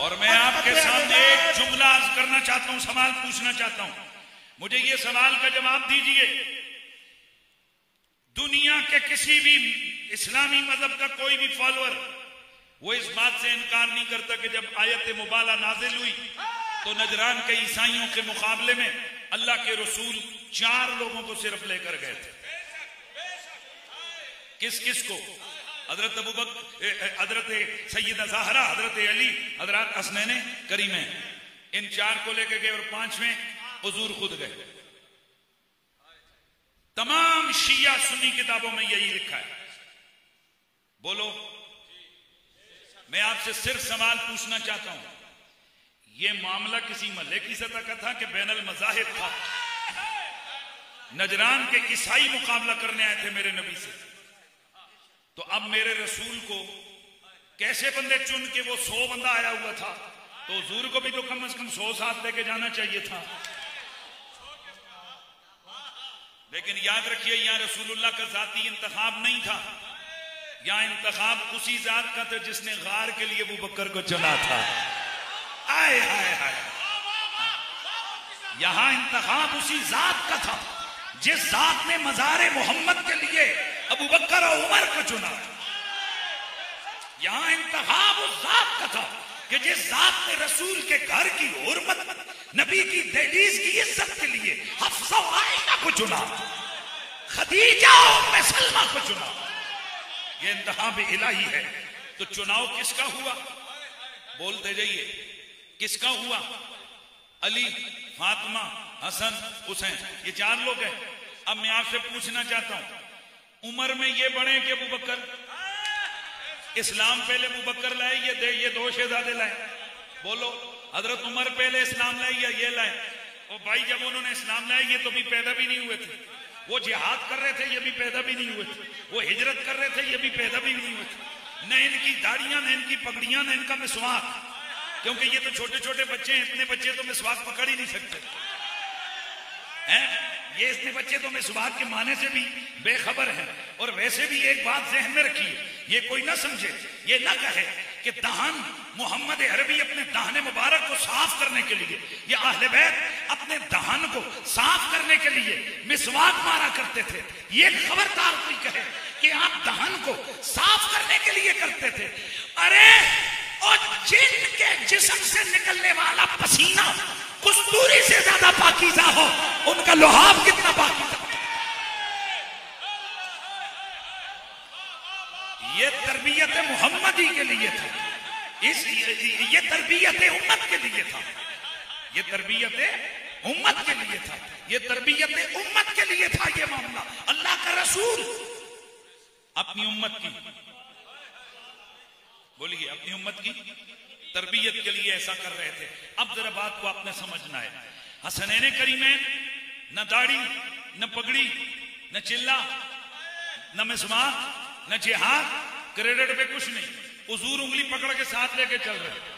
और मैं आपके सामने एक जुमला करना चाहता हूँ सवाल पूछना चाहता हूँ। मुझे ये सवाल का जवाब दीजिए। दुनिया के किसी भी इस्लामी मज़हब का कोई भी फॉलोअर वो इस बात से इनकार नहीं करता कि जब आयत मुबाला नाजिल हुई तो नजरान के ईसाइयों के मुकाबले में अल्लाह के रसूल चार लोगों को सिर्फ़ लेकर गए थे। किस किस को? हज़रत अबू हज़रत सैयद जहरा, हज़रत अली, हज़रत हसनैन करीमे इन चार को लेकर गए और पाँचवें हजूर खुद गए। तमाम शिया सुन्नी किताबों में यही लिखा है। बोलो। मैं आपसे सिर्फ़ सवाल पूछना चाहता हूँ। यह मामला किसी महल्ले की सतह का था कि बैनल मजाहिब था? नजरान के ईसाई मुकाबला करने आए थे मेरे नबी से। तो अब मेरे रसूल को कैसे बंदे चुन के वो सौ बंदा आया हुआ था? तो हजूर को भी तो कम से कम सौ साथ लेके जाना चाहिए था। लेकिन याद रखिए, यहाँ रसूलुल्लाह का जाती इंतखाब नहीं था। यहाँ इंतखाब उसी जात का था जिसने गार के लिए अबू बकर को चुना था। आए हाय हाय यहाँ इंतखाब उसी जात का था जिस जात ने मजार मोहम्मद के लिए अबू बकर और उमर को चुना। यहाँ इंतखाब उस जात का था कि जिस जात ने रसूल के घर की हुरमत, नबी की दहलीज की इज़्ज़त के लिए हफ्सा आयशा को चुना। खदीजा और सलमा को चुना। ये इंतहाब इलाही है। तो चुनाव किसका हुआ? बोलते जाइए। किसका हुआ? अली, फातिमा, हसन, हुसैन, ये चार लोग हैं। अब मैं आपसे पूछना चाहता हूँ, उम्र में ये बड़े कि अबू बकर इस्लाम पहले अबू बकर लाए ये दे ये दो शहजादे लाए? बोलो, हज़रत उमर पहले इस्लाम लाए या ये लाए? और भाई, जब उन्होंने इस्लाम लाए ये तो भी पैदा भी नहीं हुए थे। वो जिहाद कर रहे थे, ये भी पैदा भी नहीं हुए। थे वो हिजरत कर रहे थे, ये भी पैदा भी नहीं हुए। थे न इनकी दाढ़ियाँ, न इनकी पगड़ियाँ, न इनका मिसवाक। क्योंकि ये तो छोटे छोटे बच्चे हैं, इतने बच्चे तो मिसवाक पकड़ ही नहीं सकते। हैं? ये इतने बच्चे तो मिसवाक के माने से भी बेखबर हैं। और वैसे भी एक बात जहन में रखिए, ये कोई ना समझे, ये ना कहे कि दहन मोहम्मद अरबी अपने दहन मुबारक को साफ़ करने के लिए, या अहले बैत अपने दहन को साफ़ करने के लिए मिसवाक मारा करते थे। ये खबरदार कोई कहे कि आप दहन को साफ़ करने के लिए करते थे। अरे, और जिनके जिस्म से निकलने वाला पसीना कस्तूरी से ज़्यादा पाकिजा हो, उनका लोहाब कितना पाकिजा ये तरबियत मोहम्मदी के लिए था। इस ये तरबियत उम्मत के लिए था। ये तरबियत उम्मत के लिए था। ये तरबियत उम्मत के लिए था ये मामला। अल्लाह का रसूल अपनी उम्मत की। बोलिए, अपनी उम्मत की तरबियत के लिए ऐसा कर रहे थे। अब जरा बात को आपने समझना है। हसनैन करीमें न दाढ़ी, न पगड़ी, न चिल्ला, न मिसमाक न जिहाद क्रेडिट पे कुछ नहीं। उजूर उंगली पकड़ के साथ लेके चल रहे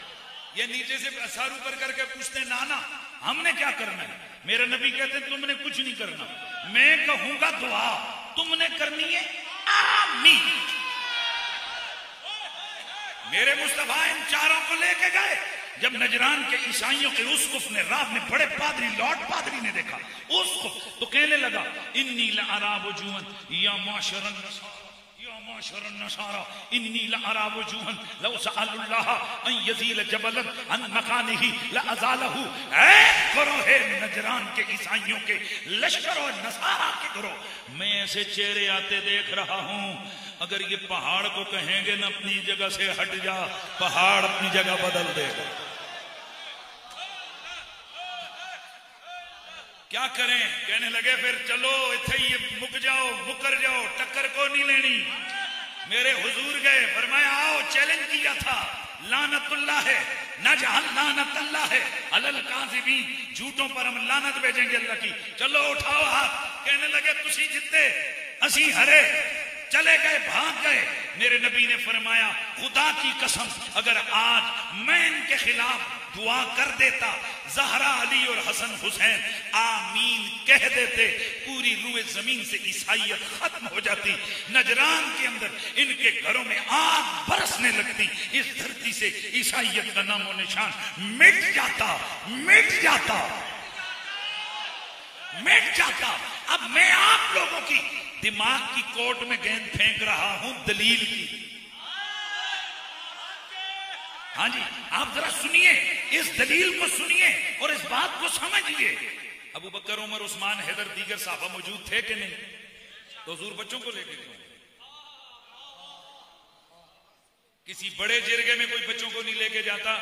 ये नीचे से सर ऊपर करके पूछते नाना, हमने क्या करना है? मेरे नबी कहते तुमने कुछ नहीं करना। मैं कहूँगा दुआ, तुमने करनी है, आमीन। मेरे मुस्तफ़ा इन चारों को लेके गए। जब नजरान के ईसाइयों के उसकुफ ने रात में बड़े पादरी, लॉर्ड पादरी ने देखा, उसकुफ तो कहने लगा लाराब जुवन या माशरन या माशरन के ईसाइयों के लश्कर और करो मैं ऐसे चेहरे आते देख रहा हूँ अगर ये पहाड़ को कहेंगे ना अपनी जगह से हट जा पहाड़ अपनी जगह बदल देगा क्या करें? कहने लगे, फिर चलो, इथे ही मुक जाओ, मुकर जाओ, टक्कर को नहीं लेनी? मेरे हुजूर गए, फरमाया, आओ चैलेंज किया था। लानतुल्लाह है न जहल लानत है। अलल काजिबी, झूठों पर हम लानत भेजेंगे अल्लाह की। चलो, उठाओ हाथ। कहने लगे, तुसी जितने असी हरे। चले गए, भाग गए। मेरे नबी ने फरमाया, खुदा की कसम, अगर आज मैं इनके खिलाफ दुआ कर देता, जहरा अली और हसन हुसैन, आमीन कह देते, पूरी रूए ज़मीन से ईसाइयत खत्म हो जाती, नजरान के अंदर इनके घरों में आग बरसने लगती, इस धरती से ईसाइयत का नामो निशान मिट जाता मिट जाता मिट जाता। अब मैं आप लोगों की दिमाग की कोर्ट में गेंद फेंक रहा हूँ, दलील की। हाँ जी, आप जरा सुनिए, इस दलील को सुनिए और इस बात को समझिए। अबू बकर, उमर, उस्मान, हैदर, दीगर साहबा मौजूद थे कि नहीं? तो हजूर बच्चों को लेके क्यों किसी बड़े जिरगे में कोई बच्चों को नहीं लेके जाता।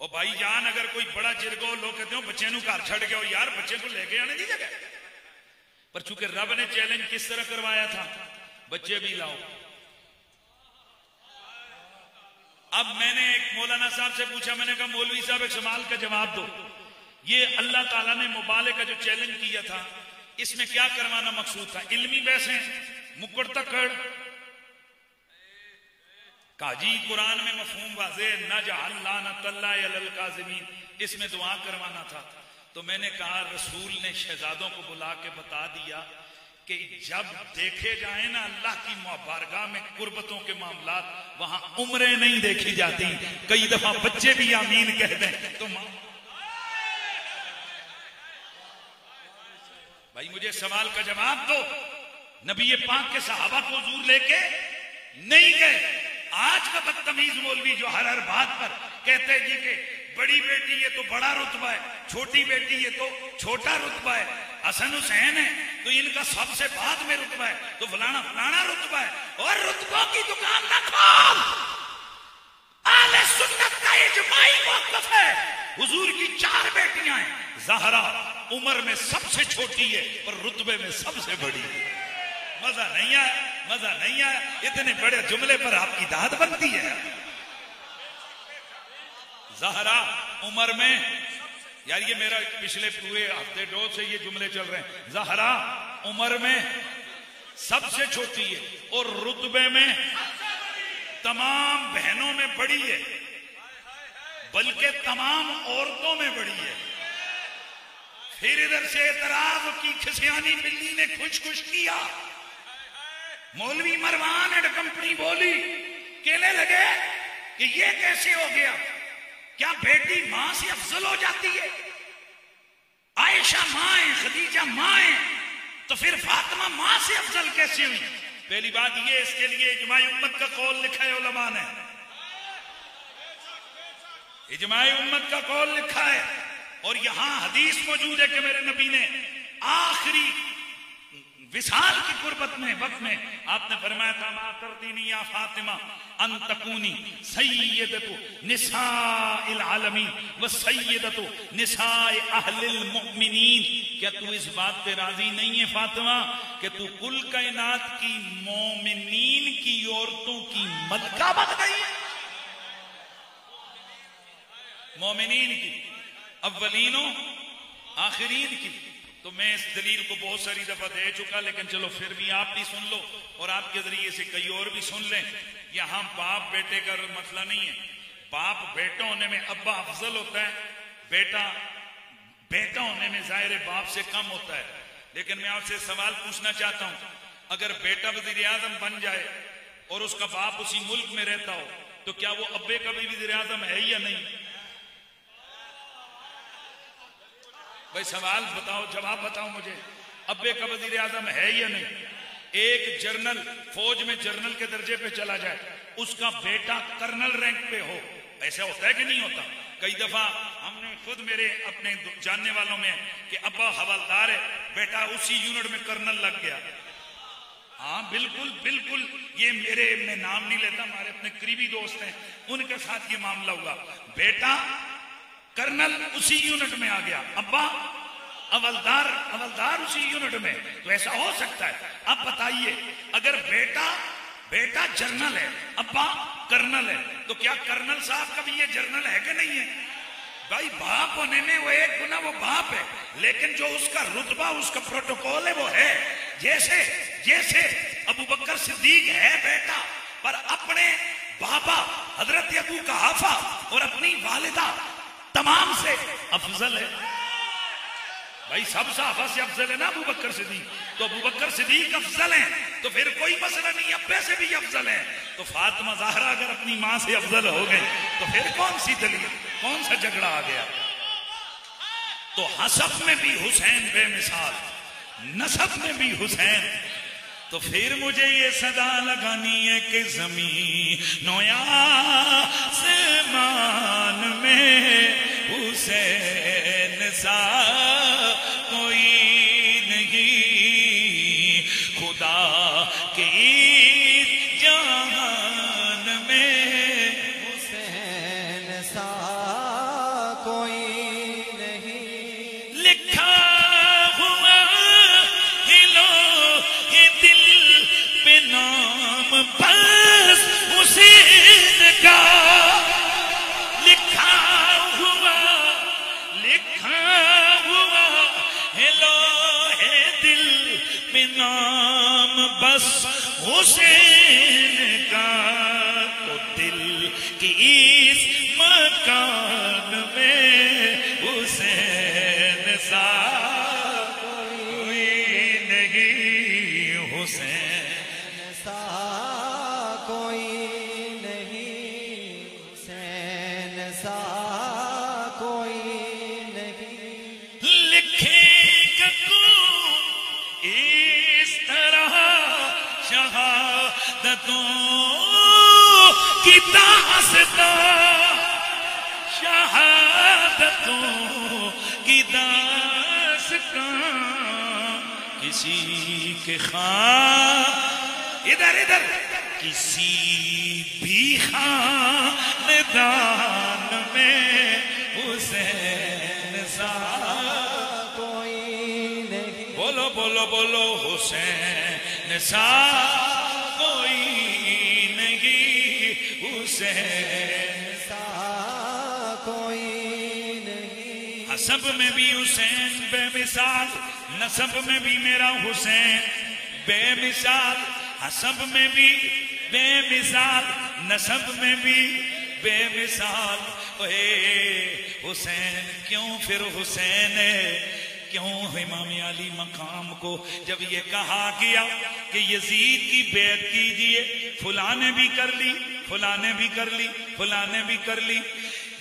और भाई जान, अगर कोई बड़ा जिरगो लोग कहते हो बच्चे घर छड़ गया यार, बच्चे को लेके आने दी जगह? पर चूँकि रब ने चैलेंज किस तरह करवाया था, बच्चे भी लाओ। अब मैंने एक मौलाना साहब से पूछा, मैंने कहा, मौलवी साहब, एक सवाल का जवाब दो। ये अल्लाह ताला ने मुबाले का जो चैलेंज किया था, इसमें क्या करवाना मकसूद था? इल्मी बहसें मुक्कड़ तकड़ काजी, कुरान में मफहूम वाजे न ज़मीन इसमें दुआ करवाना था। तो मैंने कहा, रसूल ने शहजादों को बुला के बता दिया कि जब देखे जाए ना अल्लाह की बारगाह में कुर्बतों के मामला वहाँ उम्रें नहीं देखी जाती। कई दफ़ा बच्चे भी आमीन कह दें तो भाई, मुझे सवाल का जवाब दो। नबी पाक के सहाबा को दूर लेके नहीं गए। आज का बदतमीज मौलवी जो हर हर बात पर कहते जी के बड़ी बेटी ये तो बड़ा रुतबा है, छोटी बेटी ये तो छोटा रुतबा है। हसन हुसैन है तो इनका सबसे बाद में रुतबा है तो फलाना फलाना रुतबा है। और रुतबों की दुकान ना खोल आले सुन्नत का इजमाई मौकफ है। हुजूर की चार बेटियाँ हैं। जहरा उम्र में सबसे छोटी है और रुतबे में सबसे बड़ी है। मज़ा नहीं आया, मज़ा नहीं आया। इतने बड़े जुमले पर आपकी दाद बनती है। जहरा, उम्र में। यार, ये मेरा पिछले पूरे हफ़्ते दो से ये जुमले चल रहे हैं। जहरा, उम्र में सबसे छोटी है और रुतबे में तमाम बहनों में बड़ी है, बल्कि तमाम औरतों में बड़ी है। फिर इधर से एतराज़ की खिसियानी बिल्ली ने खुश खुश किया। मौलवी मरवान एंड कंपनी बोली, कहने लगे कि ये कैसे हो गया? क्या बेटी माँ से अफजल हो जाती है? आयशा माँ है, खदीजा माँ है तो फिर फातिमा माँ से अफजल कैसे हुई? पहली बात ये इसके लिए इजमाई उम्मत का कौल लिखा है, उलमा ने। इजमाई उम्मत का कौल लिखा है, और यहाँ हदीस मौजूद है कि मेरे नबी ने आखिरी विशाल की गुर्बत में, वक्त में आपने फरमाया था मा कर दीनी या फातिमा, अंतकूनी सैयदतु निसाइल आलमीन व सैयदतु निसाए अहलिल मुमिनीन क्या तू इस बात पे राज़ी नहीं है, फातिमा, कि तू कुल कायनात की मोमिनीन की औरतों की मलका बन गई है? मोमिनीन की, अव्वलीनों, आखिरीन की। तो मैं इस दलील को बहुत सारी दफ़ा दे चुका, लेकिन चलो फिर भी आप भी सुन लो और आपके ज़रिए से कई और भी सुन लें। यहाँ बाप बेटे का मसला नहीं है। बाप बेटा होने में अब्बा अफजल होता है, बेटा बेटा होने में ज़ाहिर बाप से कम होता है। लेकिन मैं आपसे सवाल पूछना चाहता हूँ, अगर बेटा वज़ीर आज़म बन जाए और उसका बाप उसी मुल्क में रहता हो तो क्या वो अब्बे का भी वज़ीर आज़म है या नहीं? भाई, सवाल बताओ, जवाब बताओ मुझे। अब्बे का वज़ीर आज़म है या नहीं? एक जर्नल, फौज में जर्नल के दर्जे पे चला जाए, उसका बेटा कर्नल रैंक पे हो। ऐसा होता है कि नहीं होता? कई दफ़ा हमने खुद मेरे अपने जानने वालों में कि अब्बा हवलदार है, बेटा उसी यूनिट में कर्नल लग गया। हाँ बिल्कुल बिल्कुल, ये मेरे, मैं नाम नहीं लेता, हमारे अपने करीबी दोस्त हैं, उनके साथ ये मामला हुआ। बेटा कर्नल उसी यूनिट में आ गया। अब्बा, अवलदार अवलदार उसी यूनिट में। तो ऐसा हो सकता है। अब बताइए, अगर बेटा बेटा जर्नल है, अब्बा कर्नल है तो क्या कर्नल साहब का भी ये जर्नल है कि नहीं है? भाई, बाप होने में वो एक गुना वो बाप है, लेकिन जो उसका रुतबा, उसका प्रोटोकॉल है, वो है। जैसे जैसे अबू बकर सिद्दीक है बेटा, पर अपने बाबा, हज़रत अबू का हाफा और अपनी वालिदा तमाम से अफजल है। भाई, सब साहबा से अफजल है ना अबू बकर सिद्दीक? तो अबू बकर सिद्दीक अफजल है तो फिर कोई मसला नहीं, अब्बे से भी अफजल है। तो फातिमा जहरा अगर अपनी माँ से अफजल हो गए तो फिर कौन सी दलील, कौन सा झगड़ा आ गया? तो हसब में भी हुसैन बेमिसाल, नसब में भी हुसैन तो फिर मुझे ये सदा लगानी है कि ज़मीन मान में उसे कोई बस उसी का लिखा हुआ लिखा हुआ हेलो है दिल में नाम बस हुसैन का। तो दिल की इस मकान में उसे किसी के खान इधर इधर। किसी भी खानदान में हुसैन सा कोई नहीं। बोलो बोलो बोलो हुसैन सा कोई नहीं हुसैन सा कोई नहीं। हसब में भी हुसैन बेमिसाल। नसब में भी मेरा हुसैन, बेमिसाल, हसब में भी, बेमिसाल, नसब में भी, बेमिसाल। ओए, हुसैन, क्यों फिर हुसैन? है क्यों इमाम अली मकाम को जब ये कहा गया कि यजीद की बेत कीजिए फुला ने भी कर ली फुला ने भी कर ली फुला ने भी कर ली।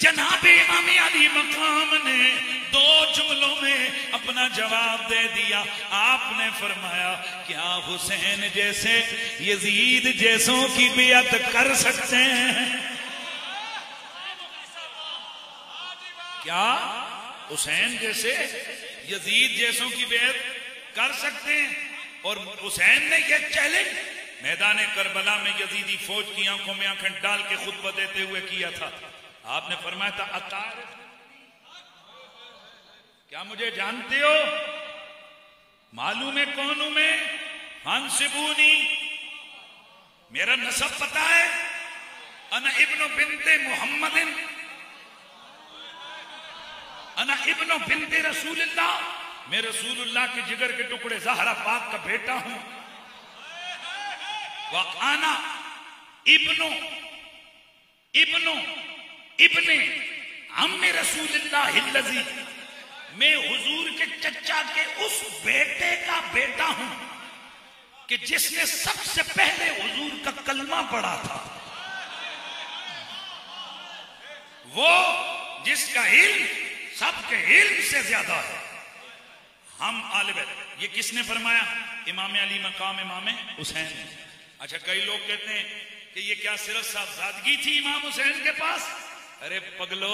जनाब इमाम अली मकाम ने दो जुमलों में अपना जवाब दे दिया। आपने फरमाया, क्या हुसैन जैसे यजीद जैसों की बेअत कर सकते हैं? क्या हुसैन जैसे यजीद जैसों की बेअत कर सकते हैं? और हुसैन ने यह चैलेंज मैदान करबला में यजीदी फौज की आँखों में आँखें डाल के खुतबा देते हुए किया था। आपने फरमाया था, अतार क्या मुझे जानते हो? मालूम है कौन हूँ मैं? हंसबूनी। मेरा नसब पता है। अना इब्नो बिनते मोहम्मद अना इब्नो बिनते रसूलुल्लाह। मैं रसूलुल्लाह के जिगर के टुकड़े जहरा पाक का बेटा हूँ। वकाना इब्नो इब्नो इब्ने अम्मे रसूलुल्लाह हिल्लजी मैं हुजूर के चचा के उस बेटे का बेटा हूँ कि जिसने सबसे पहले हुजूर का कलमा पढ़ा था। वो जिसका इल्म सबके इल्म से ज़्यादा है। हम आलिब ये किसने फरमाया? इमाम अली मकाम इमाम हुसैन। अच्छा कई लोग कहते हैं कि ये क्या सिर्फ़ साहबजादगी थी इमाम हुसैन के पास? अरे पगलो,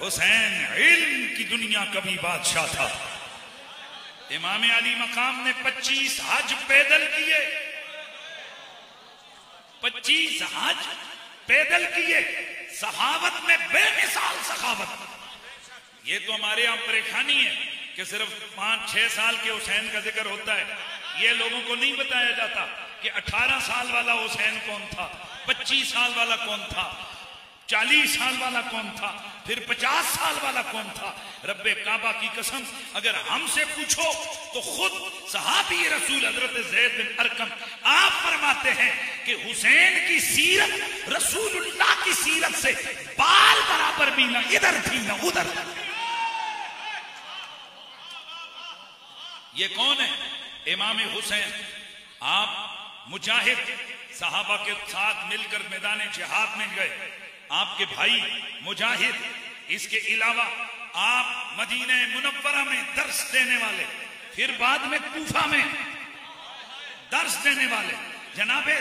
हुसैन, इल्म की दुनिया का भी बादशाह था। इमाम अली मकाम ने 25 हज पैदल किए। 25 हज पैदल किए। सहावत में बेमिसाल सखावत ये तो हमारे यहाँ परेशानी है कि सिर्फ़ पाँच, छह साल के हुसैन का ज़िक्र होता है। ये लोगों को नहीं बताया जाता कि 18 साल वाला हुसैन कौन था 25 साल वाला कौन था। 40 साल वाला कौन था? फिर 50 साल वाला कौन था? रब्बे काबा की कसम, अगर हमसे पूछो तो खुद सहाबी रसूल हज़रत जैद बिन अरकम आप फरमाते हैं कि हुसैन की सीरत, रसूलुल्लाह की सीरत से बाल बराबर भी ना इधर थी, ना उधर। ये कौन है? इमाम हुसैन। आप मुजाहिद, साहबा के साथ मिलकर मैदान जिहाद में गए। आपके भाई मुजाहिद, इसके अलावा आप मदीने मुनवरा में दर्श देने वाले, फिर बाद में कूफा में दर्श देने वाले, जनाबे,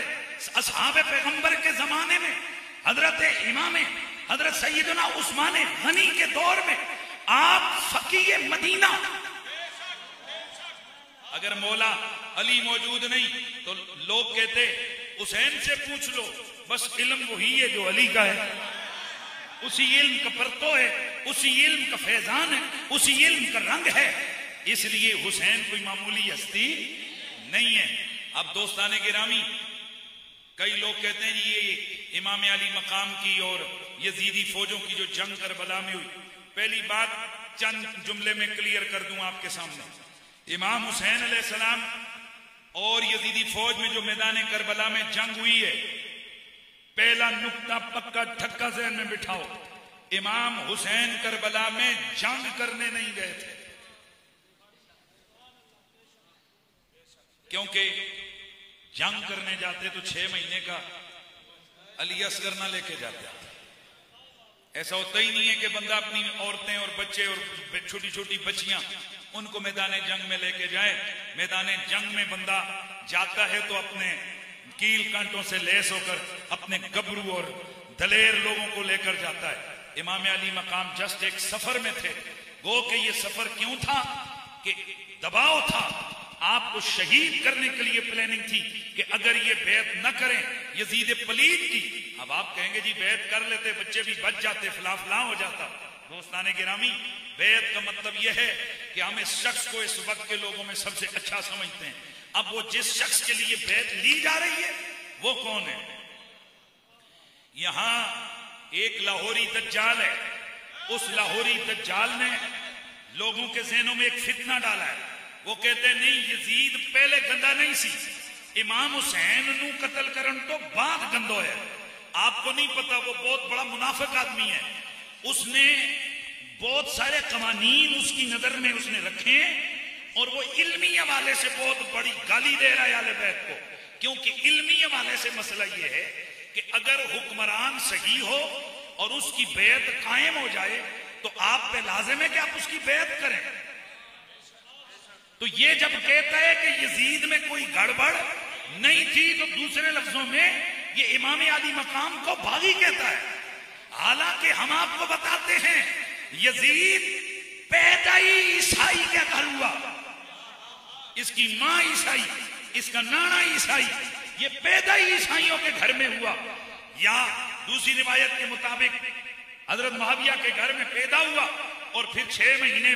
असहाब पैगंबर के जमाने में, हज़रत इमाम, हज़रत सैदना उस्मान गनी के दौर में आप फकीय मदीना। अगर मौला अली मौजूद नहीं तो लोग कहते, हुसैन से पूछ लो। बस इल्म वही है जो अली का है। उसी इल्म का परतो है, उसी इल्म का फैजान है, उसी इल्म का रंग है। इसलिए हुसैन कोई मामूली हस्ती नहीं है। अब दोस्ताने गिरामी कई लोग कहते हैं ये इमाम अली मकाम की और यजीदी फौजों की जो जंग करबला में हुई। पहली बात, चंद जुमले में क्लियर कर दूँ आपके सामने। इमाम हुसैन अलैहिस्सलाम और यजीदी फौज में जो मैदान करबला में जंग हुई है पहला नुकता पक्का ठक्का जहन में बिठाओ। इमाम हुसैन करबला में जंग करने नहीं गए थे। क्योंकि जंग करने जाते तो छह महीने का अली असगर ना लेके जाते ऐसा होता ही नहीं है कि बंदा अपनी औरतें और बच्चे और छोटी छोटी बच्चियाँ उनको मैदान जंग में लेके जाए। मैदान जंग में बंदा जाता है तो अपने कील कांटों से लेस होकर अपने गबरू और दलेर लोगों को लेकर जाता है। इमाम अली मकाम जस्ट एक सफ़र में थे। गो के ये सफ़र क्यों था? कि दबाव था। आपको शहीद करने के लिए प्लानिंग थी कि अगर ये बैत न करें, यजीद पलीद की। अब आप कहेंगे, जी, बैत कर लेते, बच्चे भी बच जाते फला फला हो जाता। दोस्तान गिरामी, बैत का मतलब यह है कि हम इस शख्स को इस वक्त के लोगों में सबसे अच्छा समझते हैं। अब वो जिस शख्स के लिए बैत ली जा रही है, वो कौन है? यहाँ एक लाहौरी दज्जाल है। उस लाहौरी दज्जाल ने लोगों के जहनों में एक फितना डाला है। वो कहते नहीं, यजीद पहले गंदा नहीं सी। इमाम हुसैन नु कत्ल करन तो बाद गंदो है। आपको नहीं पता, वो बहुत बड़ा मुनाफिक आदमी है। उसने बहुत सारे कवानीन उसकी नज़र में उसने रखे और वो इल्मी हवाले से बहुत बड़ी गाली दे रहा है आले बैत को। क्योंकि इल्मी हवाले से मसला ये है कि अगर हुक्मरान सही हो और उसकी बेत कायम हो जाए तो आप पे लाजिम है कि आप उसकी बेत करें। तो ये जब कहता है कि यजीद में कोई गड़बड़ नहीं थी तो दूसरे लफ्जों में ये इमाम आदि मकाम को भागी कहता है। हालाँकि हम आपको बताते हैं, यजीद पैदाई ईसाई क्या घर हुआ। इसकी माँ ईसाई, इसका नाना ईसाई ये पैदा ही ईसाइयों के घर में हुआ। या दूसरी रिवायत के मुताबिक, हज़रत महाविया के घर में पैदा हुआ और फिर छह महीने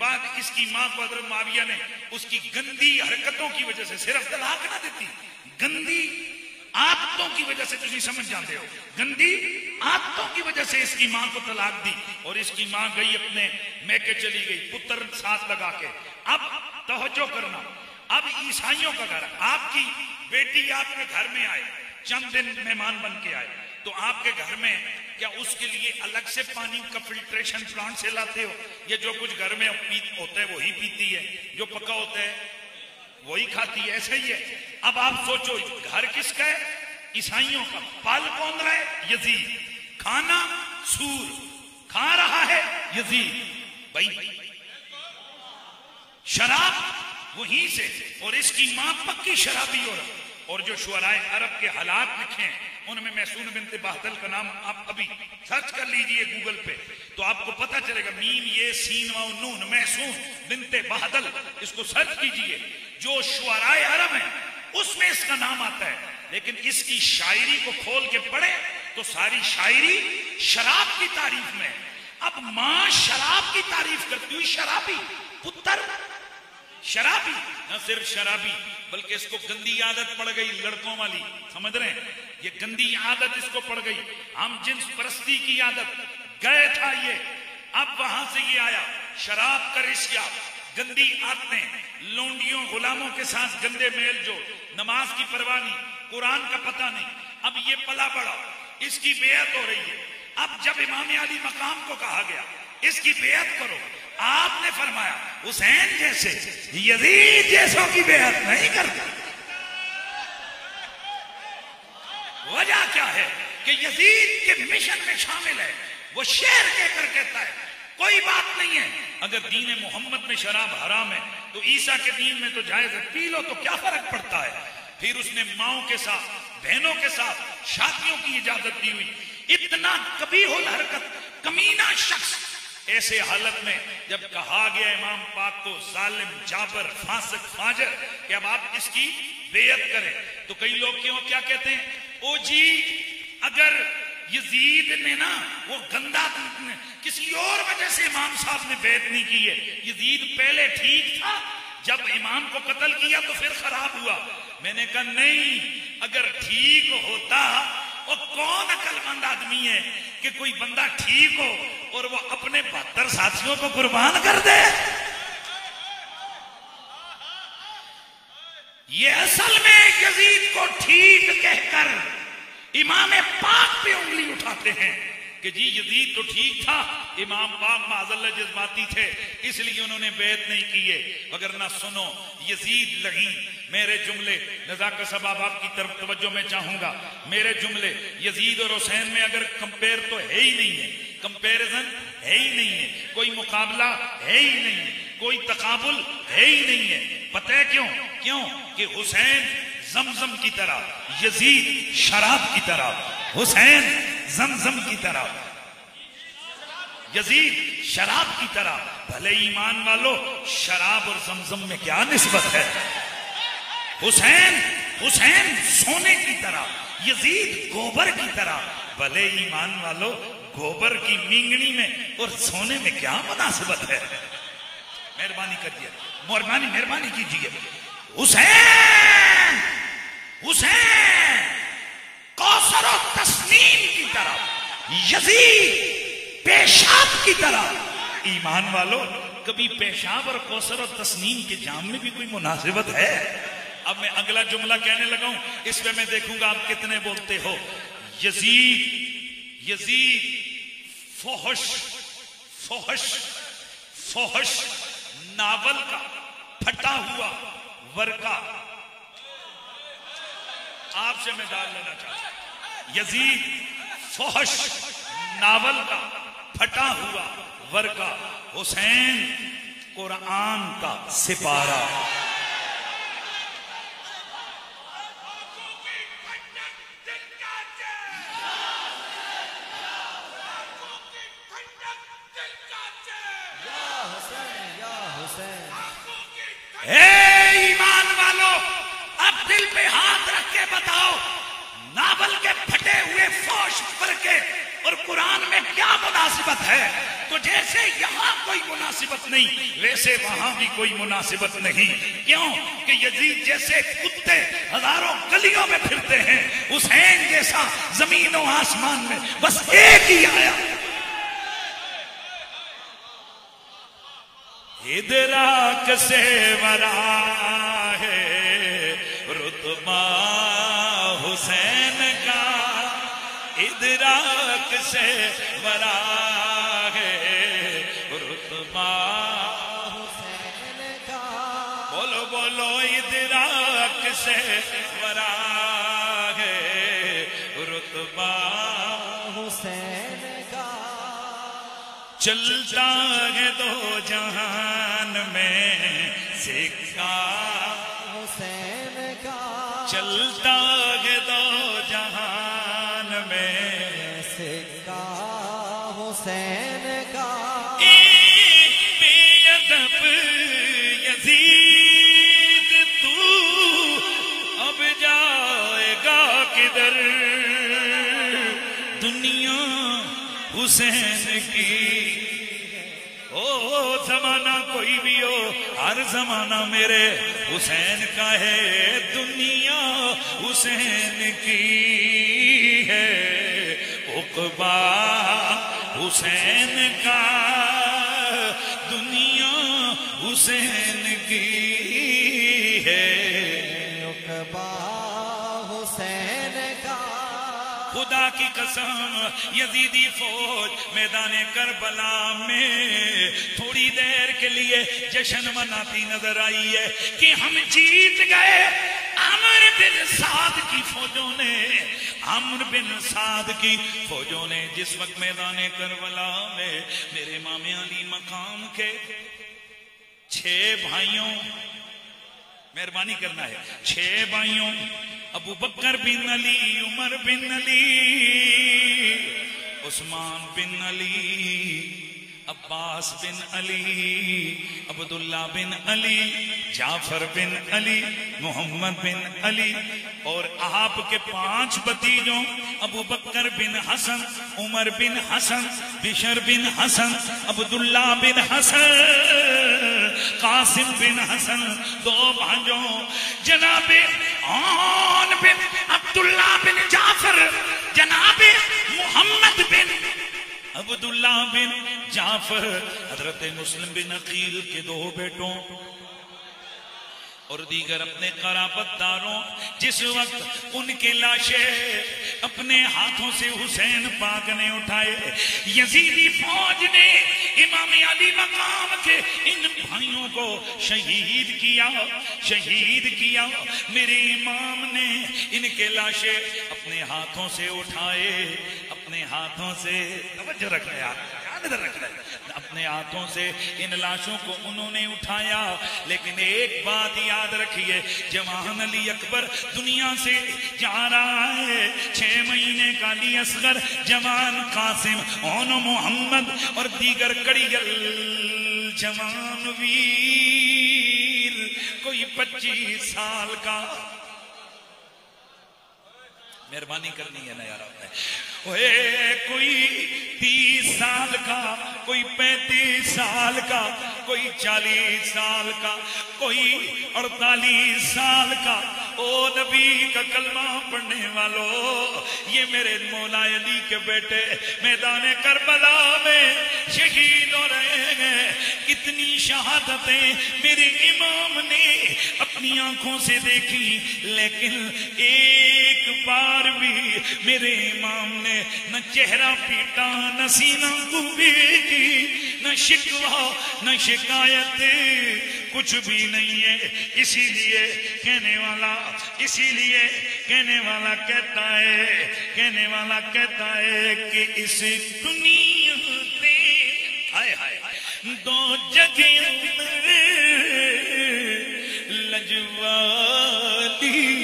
बाद इसकी माँ को हज़रत माविया ने उसकी गंदी हरकतों की वजह से सिर्फ़ तलाक ना देती। गंदी आदतों की वजह से तुम समझ जाते हो। गंदी आदतों की वजह से इसकी माँ को तलाक दी और इसकी माँ गई अपने मैके चली गई, पुत्र साथ लगा के। अब तवज्जो करना। अब ईसाइयों का घर, आपकी बेटी आपके घर में आए चंद दिन मेहमान बन के आए तो आपके घर में क्या उसके लिए अलग से पानी का फिल्ट्रेशन प्लांट से लाते हो? ये जो कुछ घर में होता है, वही पीती है। जो पका होता है, वही खाती है। ऐसा ही है। अब आप सोचो, घर किसका है? ईसाइयों का। पाल कौन रहा है? यजीद। खाना सूर। खा रहा है यजीद। भाई, शराब वहीं से और इसकी माँ पक्की शराबी और और जो शुराय अरब के हालात लिखे हैं, उनमें मैसून बिनते बहदल का नाम आप अभी सर्च कर लीजिए गूगल पे तो आपको पता चलेगा, मीम ये, सीन व नून, मैसून बिनते बहदल इसको सर्च कीजिए। जो शुराय अरब है, उसमें इसका नाम आता है, लेकिन इसकी शायरी को खोल के पढ़े तो सारी शायरी शराब की तारीफ़ में अब माँ शराब की तारीफ़ करती हुई शराबी, पुत्र शराबी। न सिर्फ़ शराबी, बल्कि इसको गंदी आदत पड़ गई लड़कों वाली। समझ रहे हैं? ये गंदी आदत इसको पड़ गई। हम जिन्स परस्ती की आदत, गए था ये। अब वहाँ से ये आया। शराब का रिश्ता गंदी आदतें। लोंडियों, गुलामों के साथ गंदे मेल जो नमाज़ की परवानी कुरान का पता नहीं। अब ये पला बड़ा इसकी बेहत हो रही है। अब जब इमाम अली मकाम को कहा गया, इसकी बेहत करो। आपने फरमाया, हुसैन जैसे यजीद जैसों की बेहद नहीं करता। वजह क्या है कि यजीद के मिशन में शामिल है, वो शेर कहकर कहता है, कोई बात नहीं है, अगर दीन मोहम्मद में शराब हराम है तो ईसा के दीन में तो जायज़ है, पी लो तो क्या फ़र्क पड़ता है? फिर उसने माओ के साथ, बहनों के साथ, शादियों की इजाज़त दी हुई। इतना कभी हो हरकत, कमीना शख्स ऐसे हालत में जब कहा गया इमाम पाक को जालिम जाबर, फासक, फाजर, कि अब आप इसकी बेयत करें। तो कई लोग क्यों, क्या कहते हैं? ओ जी, अगर यजीद ने ना, वो गंदा किसी और वजह से इमाम साहब ने बेत नहीं की है। यजीद पहले ठीक था, जब इमाम को कत्ल किया तो फिर खराब हुआ। मैंने कहा, नहीं, अगर ठीक होता और कौन अकलमंद आदमी है कि कोई बंदा ठीक हो और वो अपने बहत्तर साथियों को कुर्बान कर दे? ये असल में यजीद को ठीक कहकर इमाम पाक पे उंगली उठाते हैं कि जी, यजीद तो ठीक था, इमाम पाक माजल्ला जज्बाती थे, इसलिए उन्होंने बैत नहीं किए अगर ना सुनो, यजीद लगी मेरे जुमले नजाक सबाब आपकी तरफ़ तवज्जो में चाहूँगा। मेरे जुमले, यजीद और हुसैन में अगर कंपेयर तो है ही नहीं है। कंपैरिजन है ही नहीं है। कोई मुकाबला है ही नहीं है। कोई तकाबुल है ही नहीं है। पता है क्यों? क्यों? कि हुसैन जमजम की तरह, यजीद शराब की तरह, हुसैन जमजम की तरह, यजीद शराब की तरह। भले ईमान वालो, शराब और जमजम में क्या निस्बत है? हुसैन हुसैन सोने की तरह, यजीद गोबर की तरह। भले ईमान वालो गोबर की मिंगनी में और सोने में क्या मुनासिबत है? मेहरबानी करिए, मेहरबानी मेहरबानी कीजिए। हुसैन हुसैन, कौसर और तस्नीम की तरह, यजीद पेशाब की तरह। ईमान वालों, कभी पेशाब और कौसर और तस्नीम के जाम में भी कोई मुनासिबत है? अब मैं अगला जुमला कहने लगा हूँ। इस पे मैं देखूँगा आप कितने बोलते हो। यजीद यजीद, फोहश फोहश फोहश, नावल का फटा हुआ वर्का। आपसे मैं डाल लेना चाहता हूँ। यजीद, फोहश, नावल का फटा हुआ वर्का। हुसैन, कुरान का सिपारा। दिल पे हाथ रख के बताओ, नावल के फटे हुए फौज पर के और कुरान में क्या मुनासिबत है? तो जैसे यहाँ कोई मुनासिबत नहीं, वैसे वहाँ भी कोई मुनासिबत नहीं। क्यों? कि यजीद जैसे कुत्ते हज़ारों गलियों में फिरते हैं हुसैन जैसा जमीनों आसमान में बस एक ही आया। इदराक से वरा से वरा है। रुतबा बोलो बोलो, इदराक से वरा है। रुतबा का चलता है दो जहान में सिक्का। हुसैन का चलता हुसैन की। ओ जमाना कोई भी हो, हर जमाना मेरे हुसैन का है, दुनिया हुसैन की है। उकबा हुसैन का, दुनिया हुसैन की है। खुदा की कसम, यजीदी फौज मैदान करबला में थोड़ी देर के लिए जश्न मनाती नज़र आई है कि हम जीत गए। अमर बिन साद की फौजों ने, अमर बिन साद की फौजों ने जिस वक्त मैदान करबला में मेरे मामे अली मकाम के छह भाइयों, मेहरबानी करना है, छह भाइयों अबू बकर बिन अली, उमर बिन अली, उस्मान बिन अली, अब्बास बिन अली, अब्दुल्ला बिन अली, जाफ़र बिन अली, मोहम्मद बिन अली, और आपके पाँच भतीजों, अबू बकर बिन हसन, उमर बिन हसन, बिशर बिन हसन, अब्दुल्ला बिन हसन, कासिम बिन हसन, दो भांजों, जनाबे आन बिन अब्दुल्ला बिन जाफ़र, जनाबे मोहम्मद बिन अब्दुल्ला बिन जाफ़र। हज़रत मुस्लिम बिन अकील के दो बेटों और दीगर अपने कराबतदारों जिस वक्त उनके लाशें अपने हाथों से हुसैन पाक ने उठाए, यजीदी फौज ने इमाम अली मकाम के इन भाइयों को शहीद किया शहीद किया। मेरे इमाम ने इनके लाशें अपने हाथों से उठाए, अपने हाथों से तवज्जो रखना यार ध्यान इधर रखना। है। अपने हाथों से इन लाशों को उन्होंने उठाया। लेकिन एक बात याद रखिए, जवान अली अकबर दुनिया से जा रहा है। छह महीने का अली असगर, जवान कासिम, ओन मोहम्मद और दीगर कड़ियल जवान वीर। कोई पच्चीस साल का मेहरबानी करनी है ना यार आपने ओए, कोई तीस साल का, कोई पैंतीस साल का, कोई चालीस साल का, कोई अड़तालीस साल का, ओ नबी का कलमा पढ़ने वालों, ये मेरे मौला अली के बेटे मैदान करबला में शहीद हो रहे हैं। इतनी शहादतें मेरे इमाम ने अपनी आँखों से देखी, लेकिन एक बार भी मेरे इमाम ने न चेहरा पीटा, न सीना कुबी की, न शिकवा, न शिकायत, कुछ भी नहीं है। इसीलिए कहने वाला, इसीलिए कहने वाला कहता है, कहने वाला कहता है कि इस दुनिया पे हाय हाय, दो जगह लजवाली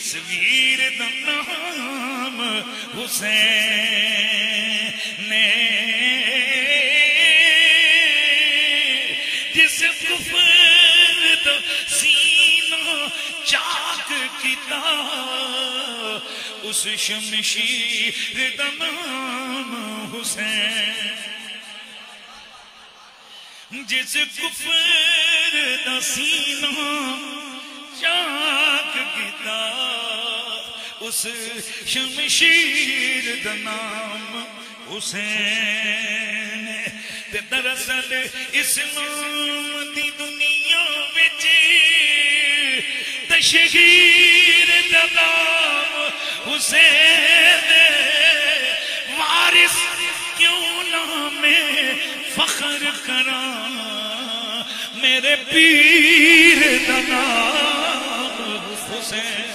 तस्वीर नाम हुसैन ने। जिस कुफर दा सीना चाक किता उस शमशीर दा नाम हुसैन। जिस कुफर दा सीना चाक किता उस शमशीर दा नाम हुसैन। ते दरअसल इस्लाम दी दुनिया विच तशहीर दा नाम हुसैन। वारिस क्यों ना मैं फख्र करा? मेरे पीर दा नाम हुसैन।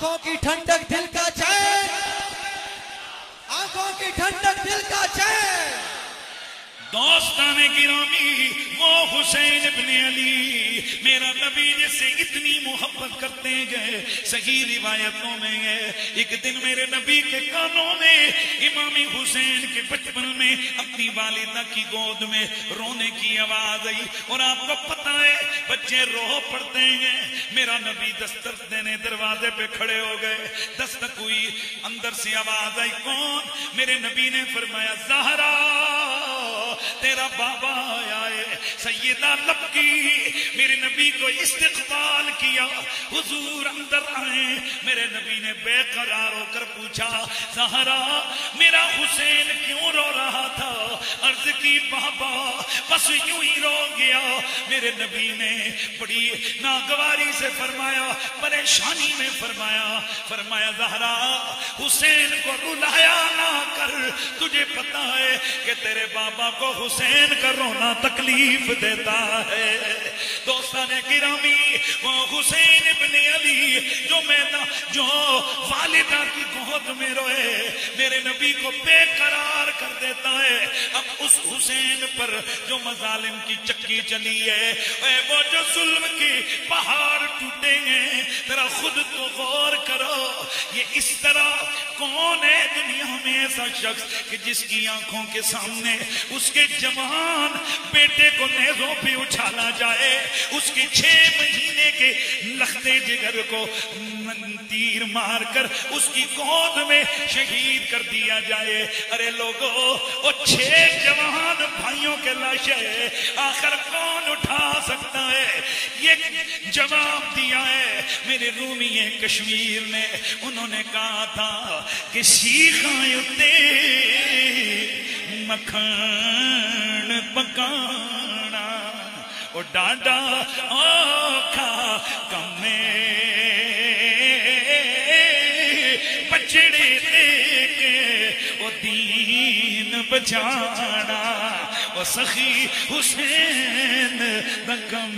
आँखों की ठंडक दिल का चैन। आँखों की ठंडक दिल का चैन। दोस्ताने गिरामी वो हुसैन इब्ने अली। मेरा नबी जिससे इतनी मोहब्बत करते गए, सही रिवायतों में है एक दिन मेरे नबी के कानों में, इमामी हुसैन के बचपन में, अपनी वालिदा की गोद में रोने की आवाज़ आई। और आपको पता है, बच्चे रो पड़ते हैं। मेरा नबी दस्तक देने दरवाजे पे खड़े हो गए। दस्तक हुई, अंदर से आवाज़ आई, कौन? मेरे नबी ने फरमाया, जहरा। तेरा बाबा आया है सैयदा लबकी मेरे नबी को इस्तकबाल किया। हुजूर अंदर आए, मेरे नबी ने बेकरार होकर पूछा सहारा मेरा हुसैन क्यों रो रहा था? अर्ज़ की, बाबा, बस यूँ ही रो गया। मेरे नबी ने बड़ी नागवारी से फरमाया, परेशानी में फरमाया फरमाया, जहरा, हुसैन को रुलाया ना कर, तुझे पता है कि तेरे बाबा को हुसैन का रोना तकलीफ़ देता है। दोस्तों ने गिरामी वो हुसैन इब्ने अली, जो मैदा जो वालिदा की गोद में रोए, मेरे नबी को बेकरार कर देता है। अब उस हुसैन पर जो मजालिम की चक्की चली है वो जो जुल्म के पहाड़ टूटे हैं तेरा खुद तो गौर करो, ये इस तरह कौन है दुनिया में ऐसा शख्स कि जिसकी आँखों के सामने उसके जवान बेटे को नेजों पे उछाला जाए, उसके छह महीने के लखते जिगर को तीर मारकर उसकी गोद में शहीद कर दिया जाए। अरे लोगों, वो छह जवान भाइयों के लाशें आखिर कौन उठा सकता है? ये जवाब दिया है मेरे रूमी कश्मीर ने उन्होंने कहा था कि सीखाए उत्ते मखण पकाना ओ डांडा औखा कमे बछड़े के ओ दीन बचाना ओ सखी हुसैन दकम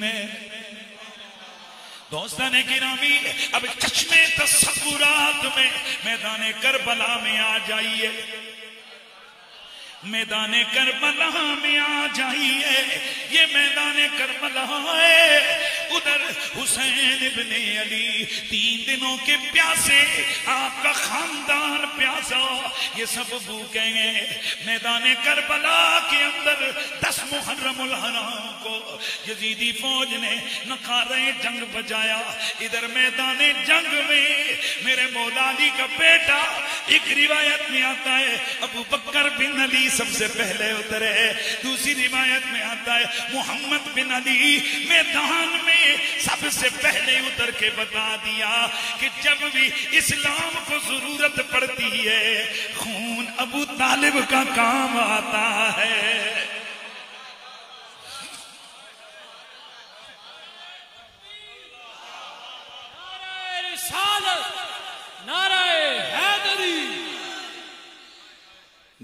में दोस्तान गिरामी, अब चश्मे तस्कुरात में, मैदान करबला में आ जाइए। मैदान करबला में आ जाइए। ये मैदान करबला है। उधर हुसैन इब्ने अली, तीन दिनों के प्यासे, आपका खानदान प्यासा। ये सब भूखेंगे मैदान करबला के अंदर दस मुहर्रम उल हराम को यजीदी फौज ने नकारे जंग बजाया। इधर मैदान जंग में मेरे मौला अली का बेटा, एक रिवायत में आता है, अबू बकर बिन अली सबसे पहले उतरे। दूसरी रिवायत में आता है, मोहम्मद बिन अली मैदान में सबसे पहले उतर के बता दिया कि जब भी इस्लाम को ज़रूरत पड़ती है, खून अबू तालिब का काम आता है। नाराए हैदरी।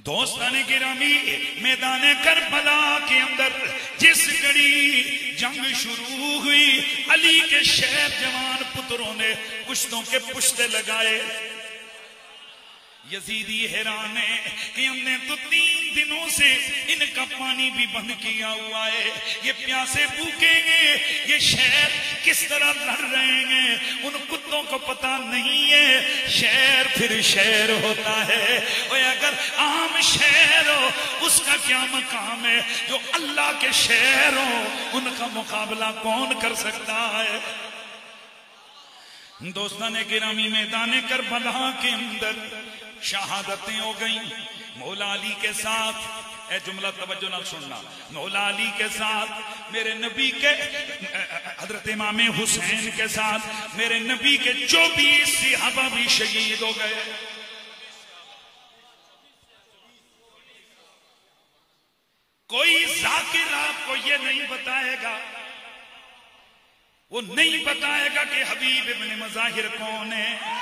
दोस्तान गिरामी मैदान कर करबला के अंदर, जिस घड़ी जंग शुरू हुई, अली के शहर जवान पुत्रों ने पुश्तों के पुश्ते लगाए। यजीदी हैरान है कि हमने तो तीन दिनों से इनका पानी भी बंद किया हुआ है। ये प्यासे भूखेंगे, ये शहर किस तरह लड़ रहे हैं उन कुत्तों को पता नहीं है। शहर फिर शहर होता है। और अगर आम शहर हो, उसका क्या मकाम है? जो अल्लाह के शहर हो, उनका मुकाबला कौन कर सकता है? दोस्तों ने गिरामी मैदान करबला के अंदर शहादतें हो गई। मौला अली के साथ, ए जुमला तवज्जो ना सुनना। मौला अली के साथ, मेरे नबी के, हज़रत इमाम हुसैन के साथ, मेरे नबी के चौबीस सिहाबा भी शहीद हो गए। कोई जाकिर आपको ये नहीं बताएगा, वो नहीं बताएगा कि हबीब इब्न मजाहिर कौन है।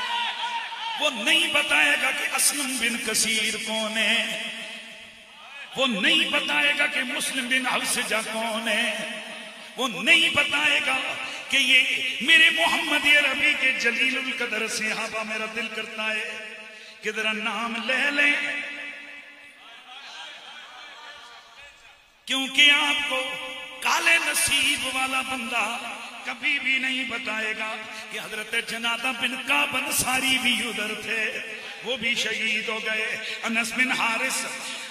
वो नहीं बताएगा कि असलम बिन कसीर कौन है। वो नहीं बताएगा कि मुस्लिम बिन हफसजा कौन है। वो नहीं बताएगा कि ये मेरे मोहम्मद रबी के जलील कदर सिहाबा मेरा दिल करता है कि जरा नाम ले लें। क्योंकि आपको काले नसीब वाला बंदा कभी भी नहीं बताएगा कि हज़रत जनादा बिन काबन सारी भी उधर थे। वो भी शहीद हो गए। अनस बिन हारिस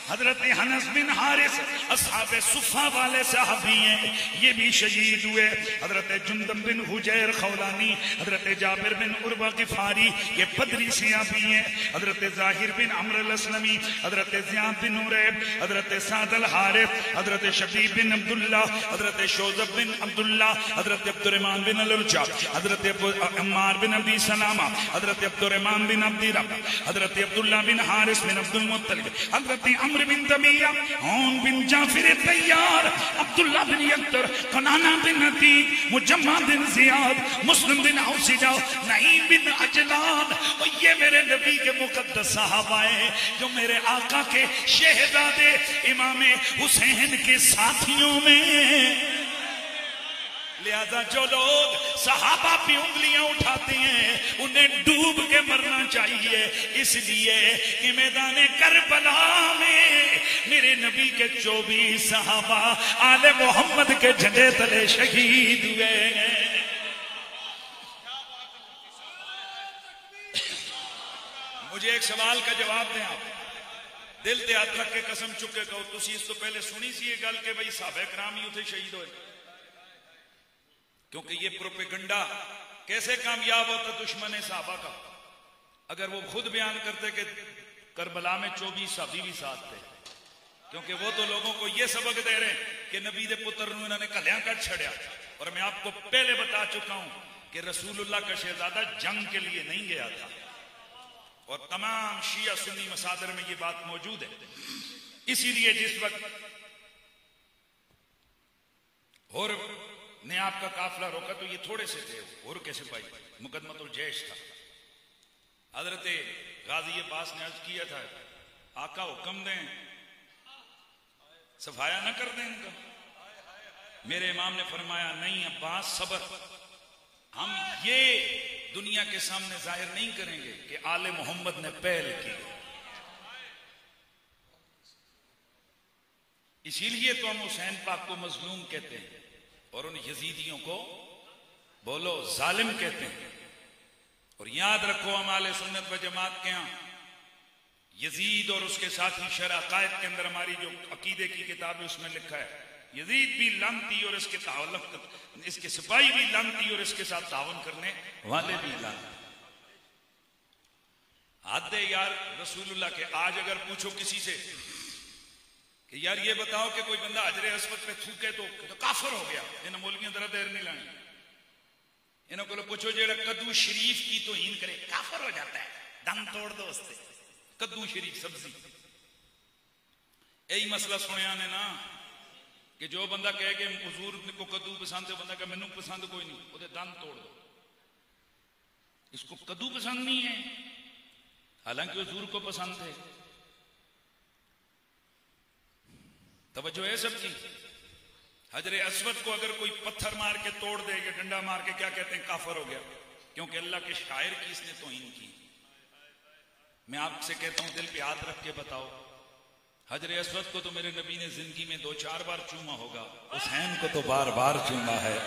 हज़रत हनस बिन हारिस, असहाब सुफा वाले साहबी हैं। ये भी शहीद हुए। हज़रत जुंदम बिन हुजैर खौलानी, हज़रत जाबिर बिन उर्वा किफारी ये बदरी सियाबी हैं। हज़रत ज़ाहिर बिन अमर असलमी, हज़रत जियाद बिन उरैब, हज़रत सादल हारिफ, हज़रत शबीब बिन अब्दुल्ला हज़रत शोजब बिन अब्दुल्ला हज़रत अब्दुररहमान बिन अलुचा हज़रत अम्मार बिन अब्दी सलामा, हज़रत अब्दुररहमान बिन अब्दी रब, हज़रत अब्दुल्ला बिन हारिस बिन अब्दुल मुत्तलिब, हज़रत अम्र बिन तमीरा हौन बिन जाफिर तैयार, अब्दुल्ला बिन यक्तर कनाना बिन अतीक, मुजम्मा बिन जियाद, मुस्लिम बिन औसिजा नईम बिन अजलान और ये मेरे नबी के मुकद्दस साहबाए जो मेरे आका के शहजादे, इमाम हुसैन के साथियों में। लिहाजा जो लोग सहाबा पे उंगलियाँ उठाते हैं, उन्हें डूब के मरना चाहिए। इसलिए कि मैदान करबला में मेरे नबी के चौबीस सहाबा आले मोहम्मद के झंडे तले शहीद हुए हैं। मुझे एक सवाल का जवाब दें आप? दिल ते हथ रख के कसम चुके कहो तुम इस तो पहले सुनी सी ये गल के भाई साहब कराम ही उसे शहीद होए। क्योंकि ये प्रोपेगंडा कैसे कामयाब होता दुश्मन साहबा का अगर वो खुद बयान करते कि करबला में चौबीस साहबी भी साथ थे, क्योंकि वो तो लोगों को ये सबक दे रहे हैं कि नबी दे पुत्र इन्होंने कल्या कर छड़िया। और मैं आपको पहले बता चुका हूँ कि रसूलुल्लाह का शहजादा जंग के लिए नहीं गया था। और तमाम शिया सुन्नी मसादर में ये बात मौजूद है। इसीलिए जिस वक्त ने आपका काफिला रोका तो ये थोड़े से थे, और कैसे पाई? मुकदमा तो जैश था। हज़रत गाजी अब्बास ने अर्ज़ किया था, आका हुक्म दें, सफाया ना कर दें इनका। मेरे इमाम ने फरमाया, नहीं अब्बास सबर। हम ये दुनिया के सामने ज़ाहिर नहीं करेंगे कि आले मोहम्मद ने पहल की। इसीलिए तो हम हुसैन पाक को मजलूम कहते हैं। और उन यजीदियों को बोलो, जालिम कहते हैं। और याद रखो हमारे सुन्नत व जमात के यहाँ, यजीद और उसके साथ साथी शराकायद के अंदर हमारी जो अकीदे की किताब है, उसमें लिखा है, यजीद भी लानती और इसके तावलक इसके सिपाही भी लानती और इसके साथ तावन करने वाले भी लानती आदे यार, रसूलुल्लाह के, आज अगर पूछो किसी से कि यार ये बताओ कि कोई बंदा हजरे असवद पे थूके तो, तो काफर हो गया। इन्हें मोलियाँ तरह देर नहीं लानी। इन्हों को पूछो जेड़ा कद्दू शरीफ की तो हीन करे काफर हो जाता है। दम तोड़ दो उससे। कद्दू शरीफ सब्ज़ी। यही मसला सुनिया ने ना कि जो बंदा कह के हजूर को कद्दू पसंद है बंदा कहे मैनू पसंद कोई नहीं। वो दंद तोड़ दो। इसको कद्दू पसंद नहीं है। हालाँकि हजूर को पसंद है। तवज्जो है सबकी। हजरे असवद को अगर कोई पत्थर मार के तोड़ दे, या डंडा मार के, क्या कहते हैं, काफर हो गया। क्योंकि अल्लाह के शायर की इसने तोहिन की। मैं आपसे कहता हूँ, दिल पे हाथ रख के बताओ, हजरे असवद को तो मेरे नबी ने ज़िंदगी में दो चार बार चूमा होगा हुसैन को तो बार बार चूमा है।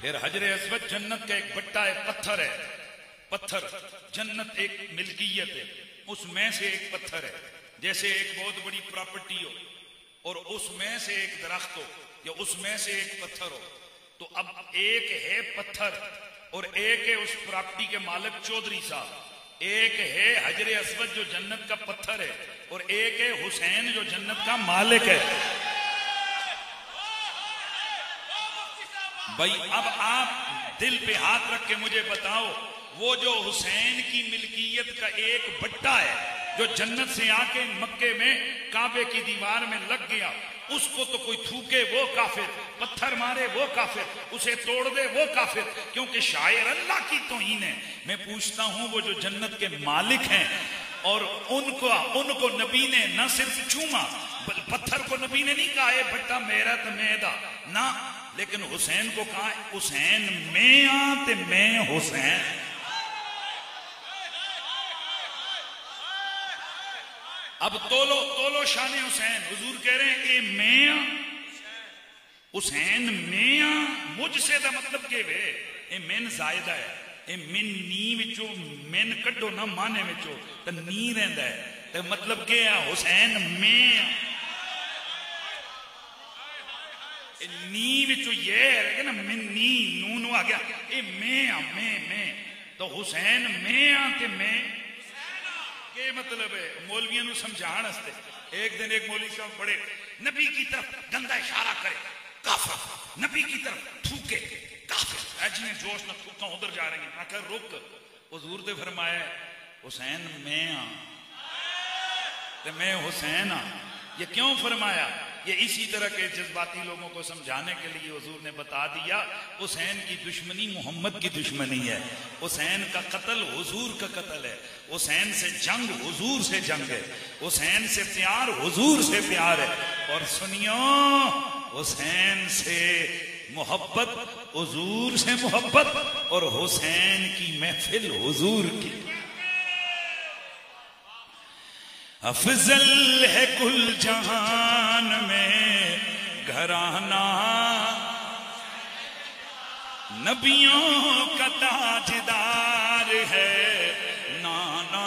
फिर हजरे असवद जन्नत का एक बट्टा है, पत्थर है। पत्थर, जन्नत एक मिल्कियत है। उसमें से एक पत्थर है, जैसे एक बहुत बड़ी प्रॉपर्टी हो, और उसमें से एक दरख्त हो, या उसमें से एक पत्थर हो। तो अब एक है पत्थर, और एक है उस प्रॉपर्टी के मालिक चौधरी साहब। एक है हजरे असवद जो जन्नत का पत्थर है, और एक है हुसैन जो जन्नत का मालिक है। भाई, अब आप दिल पे हाथ रख के मुझे बताओ वो जो हुसैन की मिल्कियत का एक बट्टा है, जो जन्नत से आके मक्के में, काबे की दीवार में लग गया, उसको तो कोई थूके, वो काफिर, पत्थर मारे, वो काफिर, उसे तोड़ दे, वो काफिर, क्योंकि शायर अल्लाह की तोहीन है। मैं पूछता हूँ, वो जो जन्नत के मालिक हैं, और उनको उनको नबी ने न सिर्फ़ चूमा पत्थर को नबी ने नहीं कहा बट्टा मेरा तो मैदा ना, लेकिन हुसैन को कहा, हुसैन, मैं आते मैं हुसैन। अब तोलो तोलो शान हुसैन हुजूर कह रहे हैं, ए मैं हुसैन मैं मुझसे का मतलब के वे? ए, मेन जायदा है। ए, मिन नी विचों, मेन कड्डो ना माने विचों तो नी रहंदा है। तो मतलब के है हुसैन मैं नी विचों ये है ना, मिन नी नून आ गया। ए मैं मैं मैं तो हुसैन मैं ते मैं के मतलब है, मौलवियों समझाण एक दिन एक मौलवी साहब बड़े नबी की तरफ़ गंदा इशारा करे, काफर, नबी की तरफ़ थूके काफा जोश न थूका, उधर जा रही है। आखिर रुक, हजूर दे फरमाया, हुसैन मैं हाँ। मैं हुसैन हाँ। ये क्यों फरमाया? ये इसी तरह के जज्बाती लोगों को समझाने के लिए हजूर ने बता दिया, हुसैन की दुश्मनी मोहम्मद की दुश्मनी है। हुसैन का कत्ल हुजूर का कत्ल है। हुसैन से जंग हुजूर से जंग है। हुसैन से प्यार हजूर से प्यार है। और सुनियो, हुसैन से मोहब्बत, हजूर से मोहब्बत और हुसैन की महफिल हजूर की। अफजल है कुल जहान में, घराना। नबियों का ताजदार है नाना।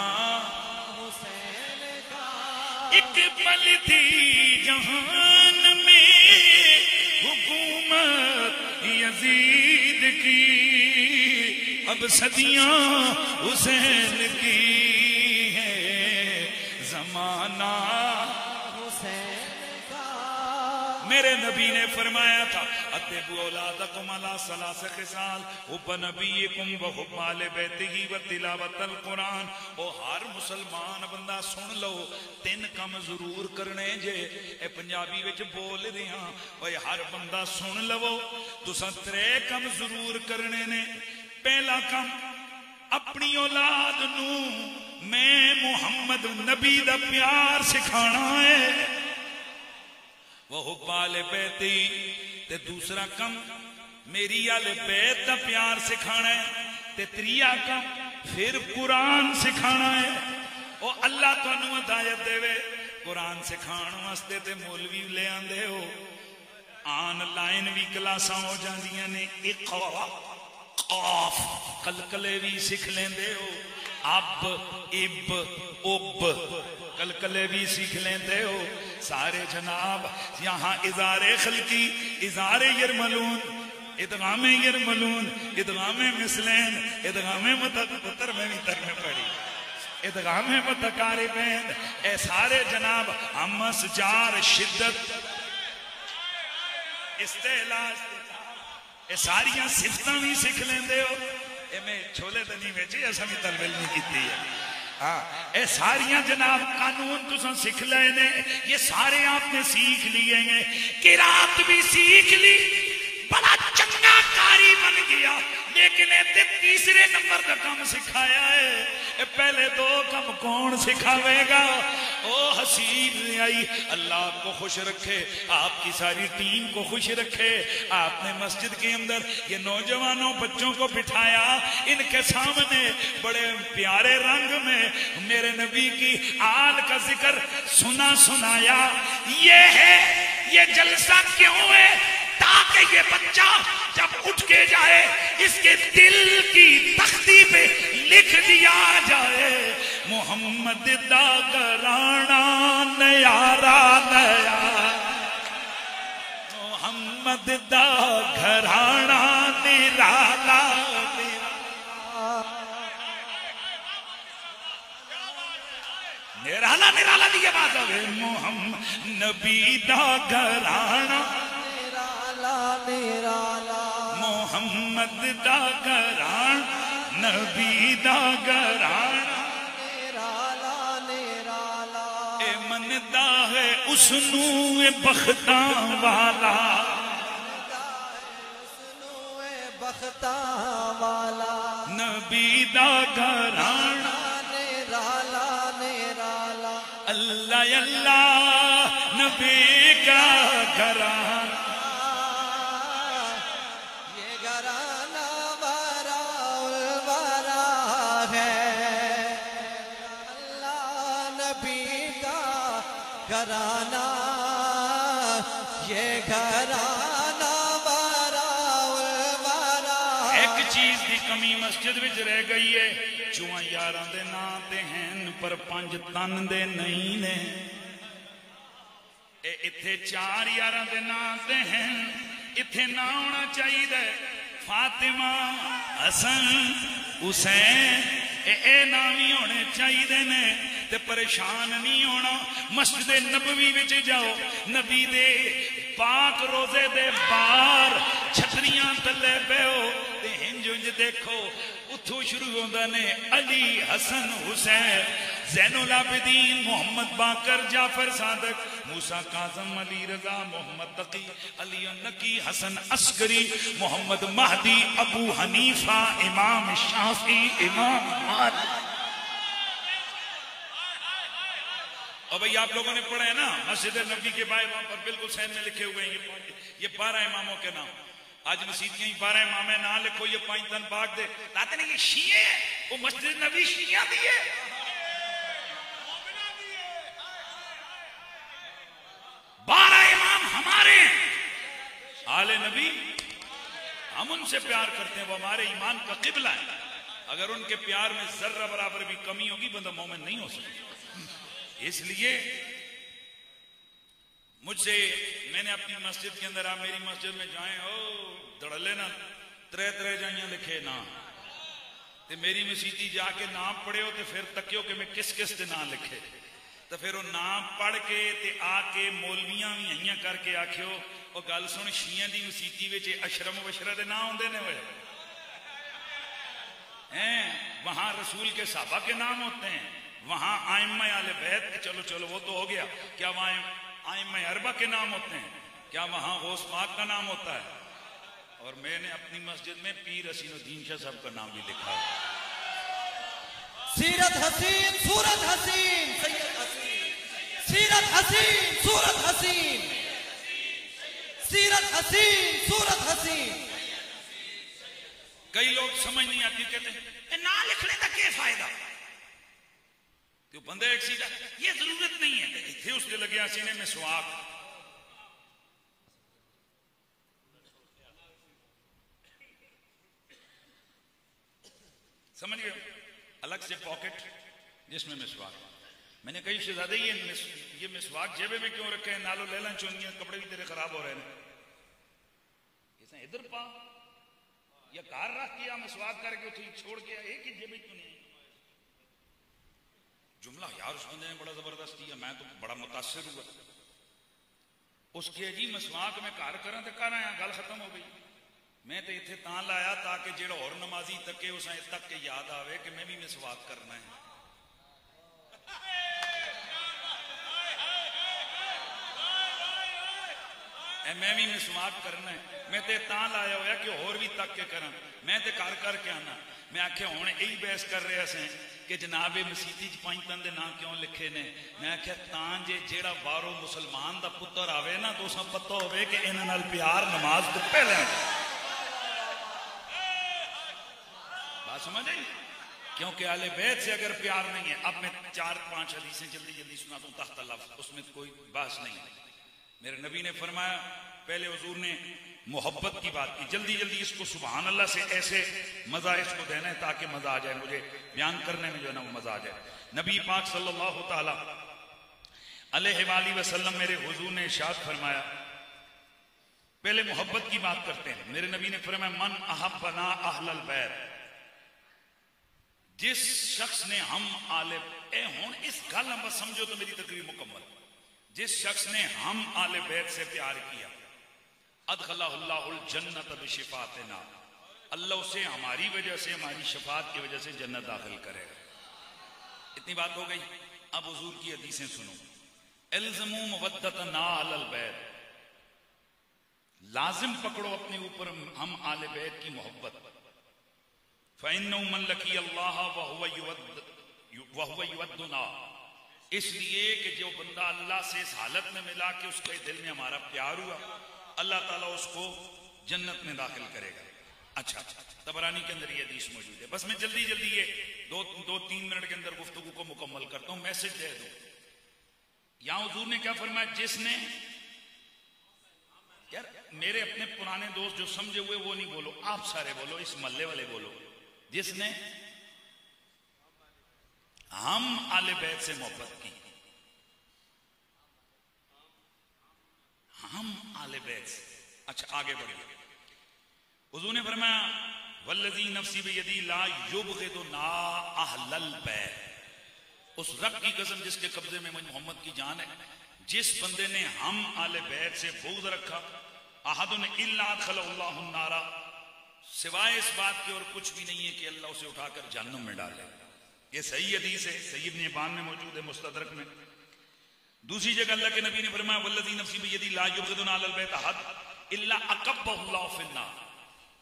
एक पल थी जहान में, हुकूमत यजीद की। अब सदियाँ हुसैन की जमाना मेरे नबी ने फरमाया था हुब नबीकुम व तिलावतल कुरान। ओ हर मुसलमान बंदा सुन लो तीन काम ज़रूर करने जे। ए पंजाबी विच बोल रहा ओए हर बंदा सुन लवो तुसा त्रै काम ज़रूर करने ने। पहला काम अपनी औलाद नू मैं मुहम्मद नबी दा प्यार सिखाना है। वो पाले बैती ते दूसरा कम मेरी आले बैत का प्यार सिखाना है ते त्रिया कम फिर कुरान सिखाना है। वो अल्लाह तुम हदायत देवे, कुरान सिखाण वास्ते ते मौलवी ले आंदे हो। ऑनलाइन भी क्लासा हो जाए ने, इक काफ कलकले भी सीख लेंदे हो। अब, इब, उब। कलकले भी सीख लेंदे हो। सारे जनाब, यहाँ इजारे खलकी, इजारे यरमलून, इदगामे यरमलून, इदगामे मिसलैन, इदगामे मुतर में भी तक में पड़ी। इदगामे मुतकारिबैन ए सारे जनाब, हमस जार शिद्दत। इस्तेलाज सारिया सिफत भी सीख लेंगे हो। छोले तो नहीं बेचे असा भी तलबिल नहीं की है। हाँ, सारिया जनाब कानून तुम सीख ले ने, ये सारे आपने सीख लिए किरात भी सीख ली, बड़ा चंगा कारी बन गया। लेकिन ये तीसरे नंबर का काम सिखाया है। पहले दो काम कौन सिखावेगा? ओ हसीब आई। अल्लाह आपको खुश रखे, आपकी सारी टीम को खुश रखे। आपने मस्जिद के अंदर ये नौजवानों बच्चों को बिठाया, इनके सामने बड़े प्यारे रंग में मेरे नबी की आल का ज़िक्र सुना सुनाया ये है, ये जलसा क्यों है? ताकि ये बच्चा जब उठ के जाए, इसके दिल की तख्ती पे लिख दिया जाए, मोहम्मद दा कराना नयारा, नया। मोहम्मद दा घराना निराला निराला। निराला दी बात मोहम्मद नबी दा घराना निराला मोहम्मद दा घरान नबी दा घरान निराला निराला ए मनदा है उसनू ए बख्तां वाला। वाला नबी दा घरान निराला निराला अल्लाह अल्लाह, नबी का घरान ਮਸਜਿਦ ਵਿੱਚ ਰਹਿ ਗਈ ਏ ਚੂਆਂ ਯਾਰਾਂ ਦੇ ਨਾਂ ਤੇ ਹਨ ਪਰ ਪੰਜ ਤਨ ਦੇ ਨਹੀਂ ਨੇ ਇਹ ਇੱਥੇ ਚਾਰ ਯਾਰਾਂ ਦੇ ਨਾਂ ਤੇ ਹਨ ਇੱਥੇ ਨਾ ਹੋਣਾ ਚਾਹੀਦਾ ਫਾਤਿਮਾ ਹਸਨ ਹੁਸੈਨ ਇਹ ਨਾ ਵੀ ਹੋਣੇ ਚਾਹੀਦੇ ਨੇ ਤੇ ਪਰੇਸ਼ਾਨ ਨਹੀਂ ਹੋਣਾ ਮਸਜਿਦ ਨਬਵੀ ਵਿੱਚ ਜਾਓ ਨਬੀ ਦੇ ਪਾਕ ਰੋਜ਼ੇ ਦੇ ਬਾਹਰ ਛਤਰੀਆਂ ਥੱਲੇ ਬੈਓ ਤੇ ਹਿੰਜ ਦੇਖੋ उतो शुरू होता ने अली हसन हुसैन जैनुल मोहम्मद बाकर जाफ़र सादक मूसा काजम अली रजा Muhammad Taqi Ali Naqi Hasan Askari Muhammad Mahdi Abu Hanifa इमाम शाफी इमाम और भाई आप लोगों ने पढ़ा है ना मस्जिद नबी के बाएँ पर बिल्कुल सैन में लिखे हुए हैं ये ये बारह इमामों के नाम आज मसीदियाँ ही बारह इमाम है ना लिखो, ये पाँच तन बाग दे। लाते नहीं शिये वो मस्जिद नबी शिया भी है। बारह इमाम हमारे आले नबी, हम उनसे प्यार करते हैं, वो हमारे ईमान का किबला है। अगर उनके प्यार में जर्रा बराबर भी कमी होगी, बंदा मोमिन नहीं हो सकता। इसलिए मुझसे, मैंने अपनी मस्जिद के अंदर, आप मेरी मस्जिद में जाए हो दड़ले ना त्रे त्रे जाइया लिखे ना। ते मेरी मसीती जाके नाम पढ़े हो तो फिर तकियो कि मैं किस किस के नाम लिखे। तो फिर वो नाम पढ़ के, ते आके मौलवियाँ भी अइया करके आखियो और गल सुन, शिया की मसीती अशरम वशरा के ना आते ने वे। हैं, वहाँ रसूल के साबा के नाम होते हैं। वहाँ आयमा आले बैत, चलो चलो, वो तो हो गया। क्या वहाँ आयम अरबा के नाम होते हैं। क्या वहाँ गौस पाक का नाम होता है? और मैंने अपनी मस्जिद में पीर हसीनुद्दीन शाह साहब का नाम भी लिखा है। सीरत हसीन सूरत हसीन सैयद हसीन। सीरत हसीन सूरत हसीन। सीरत हसीन सूरत हसीन। कई लोग समझ नहीं आती कहते ना लिखने का क्या फ़ायदा? तो बंदे एक सीधा ये ज़रूरत नहीं है। इतने उसके लगे सीने में सुहाग। समझ गए? अलग से पॉकेट जिसमें मिसवाक मैंने कही शहजादे ये मिस, ये मिसवाक जेबे में क्यों रखे हैं? नालो लेला चुनिया कपड़े भी तेरे खराब हो रहे हैं। इधर पा। या कार रख किया मिसवाक करके उठी छोड़ के एक ही जेबे क्यों नहीं जुमला, यार बंदे ने बड़ा ज़बरदस्त किया मैं तो बड़ा मुतासर हुआ। उसके जी मिसवाक में कार करा तो कर आया, गल खत्म हो गई। मैं तो इतने तां लाया ताकि जेड़ा और नमाजी तके उस तक के याद आवे कि मैं भी मिसवाक करना है। मैं भी मिसवाक करना है। मैं ते लाया होया कि होर भी तक के करा मैं ते कर कर के आना। मैं आख्या हूँ यही बहस कर रहे असें। कि जनाब ये मसीती च पंजतन दे नां क्यों लिखे ने? मैं आख्या, तां जे जेड़ा बाहरों मुसलमान दा पुत्र आवे ना तो उसा पता कि प्यार नमाज़ तो पहले बात समझ क्योंकि आले बैत से अगर प्यार नहीं है, अब मैं चार पाँच हदीसें जल्दी जल्दी सुना दूँ तख्त लफ्ज उसमें कोई बहस नहीं। है मेरे नबी ने फरमाया, पहले हजूर ने मोहब्बत की बात की। जल्दी जल्दी इसको सुबहान अल्लाह से ऐसे मज़ा इसको देना है ताकि मज़ा आ जाए। मुझे बयान करने में जो है ना वो मज़ा आ जाए। नबी पाक सल्लल्लाहु अलैहि वसल्लम मेरे हुजूर ने इरशाद फरमाया, पहले मोहब्बत की बात करते हैं। मेरे नबी ने फरमाया, मन अहब्बना अहलल बैत जिस शख्स ने हम आले ए हुन, इस गल समझो तो मेरी तकरीर मुकम्मल। जिस शख्स ने हम आले बैत से प्यार किया अदखलाहुल शिफात ना अल्लाह उसे हमारी वजह से, हमारी शफात की वजह से जन्नत दाखिल करेगा। इतनी बात हो गई। अब हजूर की हदीसें सुनो। इल्जमू ना बैत। लाजिम पकड़ो अपने ऊपर हम आले बैत की मोहब्बत। फ़ैन लकी अल्लाह युवद्दुना। इसलिए कि जो बंदा अल्लाह से इस हालत में मिला कि उसके दिल में हमारा प्यार हुआ। अल्लाह ताला उसको जन्नत में दाखिल करेगा। अच्छा तबरानी के अंदर ये हदीस मौजूद है। बस मैं जल्दी जल्दी ये दो दो, तीन मिनट के अंदर गुफ्तगु को मुकम्मल करता हूँ, मैसेज दे दूँ। यहाँ हजूर ने क्या फरमाया, जिसने यार, मेरे अपने पुराने दोस्त जो समझे हुए, वो नहीं बोलो। आप सारे बोलो, इस मल्ले वाले बोलो। जिसने हम आले बैत से मोहब्बत की। हम आले बैत। अच्छा आगे बढ़िए। हुजूर ने फरमाया, वल्लजी नफसी यदि ला युब तो ना बैत। उस रब की कसम जिसके कब्जे में मोहम्मद की जान है, जिस बंदे ने हम आले बैत से बोझ रखा, अहदुन नारा। सिवाय इस बात के और कुछ भी नहीं है कि अल्लाह उसे उठाकर जहन्नुम में डाले। ये सही हदीस है, सही इब्न बान में मौजूद है, मुस्तदरक में। दूसरी जगह अल्लाह के नबी ने फरमाया, वल्लजी नफसी में यदि ला युबगदुन अलल बैत अहद इल्ला अकब्बहुल्लाहु फिन्ना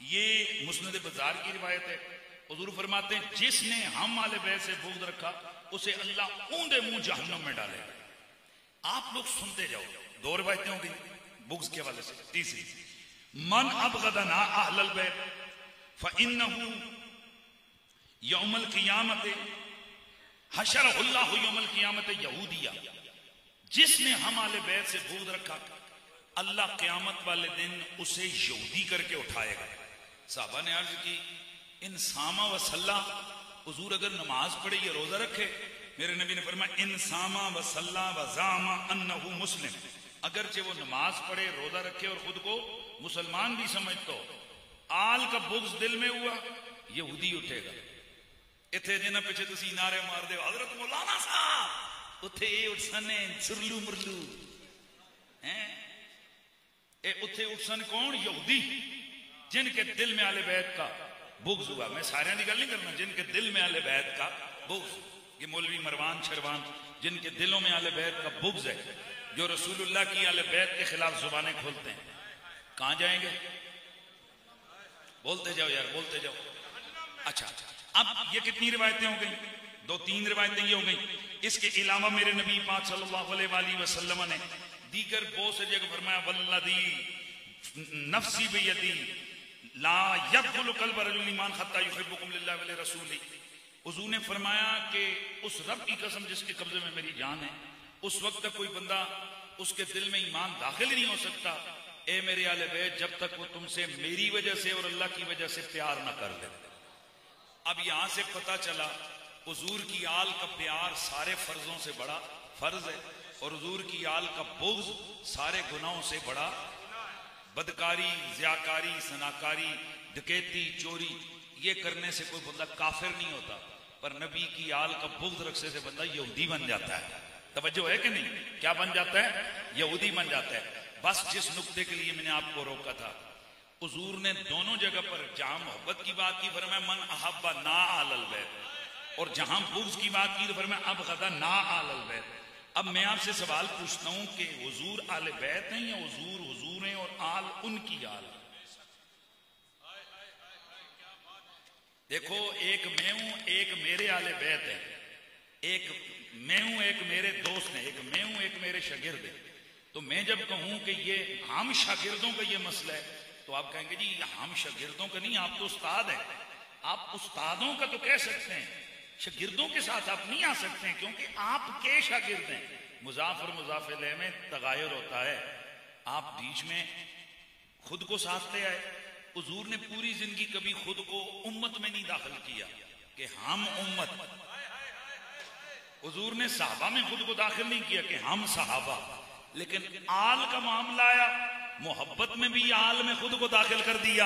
ये मुस्नद बाज़ार की रिवायत है। हुजूर फरमाते हैं, जिसने हम आले बैत से बुग्ज रखा, उसे अल्लाह ऊंधे मुँह जहन्नुम में डालेगा। आप लोग सुनते जाओ। दो रिवायतें होंगी बुग्ज के हवाले से। तीसरी, मन अब गदना अहलल बैत फ़इन्नहु यौमल क़ियामत, हशरहुल्लाहु यौमल क़ियामत यहूदिया। जिसने हम आले बैत से बुग्ज रखा, अल्लाह क़यामत वाले दिन उसे यहूदी करके उठाएगा। साहबा ने अर्ज़ की, इन सामा व सल्ला, हुजूर अगर नमाज़ पढ़े या रोजा रखे? मेरे नबी ने फरमाया, इन सामा व सल्ला व जामा अन्नहु मुस्लिम। अगरचे वो नमाज़ पढ़े, रोजा रखे और खुद को मुसलमान भी समझतो आल का बुग्ज दिल में हुआ, यहूदी उठेगा। इतने जिन्हें पीछे तुम नारे मार दे हज़रत मौलाना साहब। ਉੱਥੇ ਇਹ ਉੱਠ ਨੇ ਸੁਰਲੂ ਮੁਰਲੂ हैं ए उथे उठसन कौन यहूदी जिनके दिल में आले बैत का बुग्ज हुआ मैं सारे की गल नहीं करना जिनके दिल में आले बैत का बुग्ज ये मौलवी मरवान शरवान जिनके दिलों में आले बैत का बुग्ज है जो रसूलुल्लाह की आले बैत के खिलाफ जुबानें खोलते हैं कहां जाएंगे बोलते जाओ यार बोलते जाओ अच्छा अब ये कितनी रिवायतें हो गई दो तीन रिवायतें ये हो गई। इसके अलावा मेरे नबी पाक सल्लल्लाहु अलैहि वसल्लम ने दीगर बहुत से जगह फरमाया, वल्लदी, नफसी बेयदी, ला यदखुल कल्ब रजुल ईमान खत्ता युहिब्बुकुम लिल्लाहि व रसूली। हुजूर ने फरमाया कि उस रब की कसम जिसके कब्जे में मेरी जान है, उस वक्त तक कोई बंदा उसके दिल में ईमान दाखिल नहीं हो सकता। ए मेरे आले बैत, जब तक वो तुमसे मेरी वजह से और अल्लाह की वजह से प्यार ना कर ले अब यहाँ से पता चला हुजूर की आल का प्यार सारे फर्जों से बड़ा फ़र्ज़ है और हुजूर की आल का बुग्ज सारे गुनाहों से बड़ा बदकारी, ज्याकारी, सनाकारी, डकैती, चोरी, ये करने से कोई बंदा काफिर नहीं होता, पर नबी की आल का बुग्ज रखने से बंदा यहूदी बन जाता है। तवज्जो है कि नहीं? क्या बन जाता है? यहूदी बन जाता है। बस जिस नुक्ते के लिए मैंने आपको रोका था, हुजूर ने दोनों जगह पर जहाँ मोहब्बत की बात की, फरमाया, मन अहब्बा ना आलल बैत। और जहाँ बुग्ज की बात की तो फरमाया अब गदा ना आल बैत। अब मैं आपसे सवाल पूछता हूँ कि हुजूर आल बैत हैं या हुजूर हुजूर हैं और आल उनकी आल? देखो, एक मैं हूँ, एक मेरे आले बैत है। एक मैं हूँ, एक मेरे दोस्त हैं। एक मैं हूँ, एक मेरे शागिर्द हैं। तो मैं जब कहूँ कि ये हम शागिर्दों का ये मसला है तो आप कहेंगे, जी हम शागिर्दों का नहीं, आप तो उस्ताद हैं। आप उस्तादों का तो कह सकते हैं। शागिर्दों के साथ आप नहीं आ सकते क्योंकि आपके शागिर्द हैं। मुजाफर मुजाफिल में तगायर होता है। आप बीच में खुद को साथ ले आए। हुजूर ने पूरी ज़िंदगी कभी खुद को उम्मत में नहीं दाखिल किया कि हम उम्मत। हुजूर ने साहबा में खुद को दाखिल नहीं किया कि हम सहाबा। लेकिन आल का मामला आया, मोहब्बत में भी आल में खुद को दाखिल कर दिया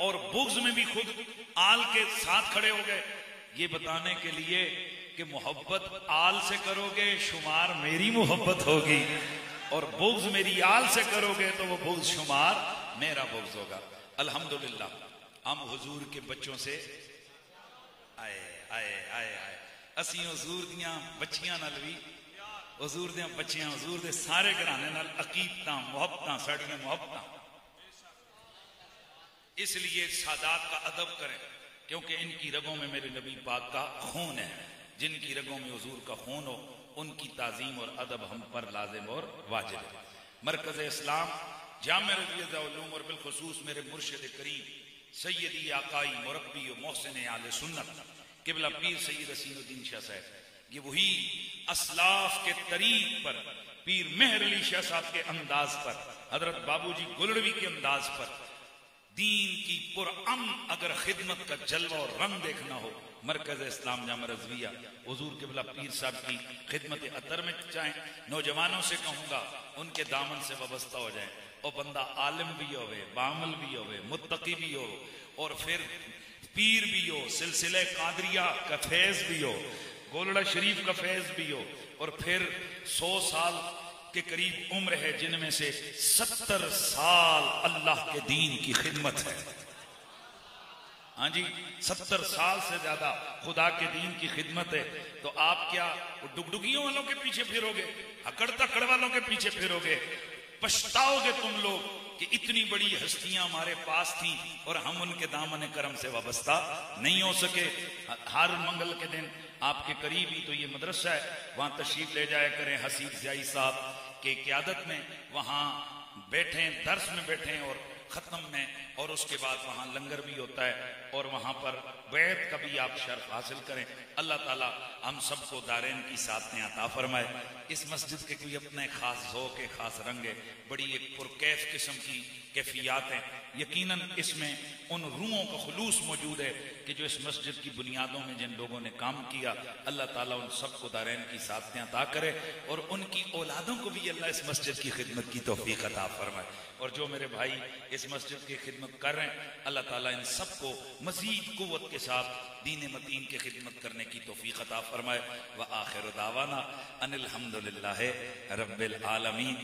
और बुग्ज में भी खुद आल के साथ खड़े हो गए। ये बताने के लिए कि मोहब्बत आल से करोगे, शुमार मेरी मोहब्बत होगी। और बुग्ज मेरी आल से करोगे तो वो बुग्ज, शुमार मेरा बुग्ज होगा। अल्हम्दुलिल्लाह। हम हजूर के बच्चों से आए आए आए आए। असी हजूर दिया बच्चियाँ नाल भी, हजूर दया बच्चियाँ, हजूर दे सारे घराने नाल मोहब्बत मुहब्बत साड़ियाँ मुहब्बत। इसलिए सादात का अदब करें। क्योंकि इनकी रगों में मेरे नबी पाक का खून है। जिनकी रगों में हजूर का खून हो, उनकी ताजीम और अदब हम पर लाजिम और वाजिब है। मरकज इस्लाम, जाम रजीम और बिलखसूस मेरे मुर्शद करीब सैदी आकाई मुरबी मोहसिन आल सुन्नत, किबला पीर सैद हसीनुद्दीन शाह साहब। ये वही असलाफ के तरीक पर, पीर मेहर अली शाह साहब के अंदाज पर, हज़रत बाबूजी गुलड़वी के अंदाज पर दीन की पुरअम अगर खिदमत का जलवा और रंग देखना हो, मरकज इस्लाम जाम रजविया, हजूर किबला पीर साहब की खिदमत अतर में चाहे नौजवानों से कहूँगा, उनके दामन से वाबस्ता हो जाए। और बंदा आलिम भी होवे, बामल भी होवे, मुत्तकी भी हो, और फिर पीर भी हो, सिलसिले कादरिया का फैज भी हो, गोलड़ा शरीफ का फैज भी हो, और फिर सौ साल के करीब उम्र है जिनमें से सत्तर साल अल्लाह के दीन की खिदमत है। हाँ जी, सत्तर साल से ज़्यादा खुदा के दीन की खिदमत है। तो आप क्या डुगडुगियों वालों के पीछे फिरोगे? अकड़ तकड़ वालों के पीछे फिरोगे? पछताओगे तुम लोग कि इतनी बड़ी हस्तियाँ हमारे पास थी और हम उनके दामन करम से वाबस्ता नहीं हो सके? हर मंगल के दिन आपके करीब ही तो ये मदरसा है। वहाँ तशरीफ़ ले जाया करें हसीब सियाई साहब, के क्यादत में वहाँ बैठे दर्श में बैठे और खत्म में और उसके बाद वहाँ लंगर भी होता है और वहाँ पर बैत का भी आप शर्फ हासिल करें। अल्लाह ताला हम सबको दारैन की साथ में अता फरमाए। इस मस्जिद के कोई अपने खास ज़ोक है खास रंग है, बड़ी एक पुरकैफ किस्म की कैफियात हैं। यकीनन इसमें उन रूहों का खलूस मौजूद है कि जो इस मस्जिद की बुनियादों में जिन लोगों ने काम किया, अल्लाह ताला उन सबको दारैन की साथें अता करे और उनकी औलादों को भी अल्लाह इस मस्जिद की खिदमत की तोफ़ी अता फरमाए। और जो मेरे भाई इस मस्जिद की खिदमत कर रहे हैं, अल्लाह ताला इन सबको मजीद कुत के साथ दीन मतीन की खिदमत करने की तोफ़ी अता फरमाए। व आखिर दावाना अनिल हमदुलिल्लाह रब्बिल आलमीन।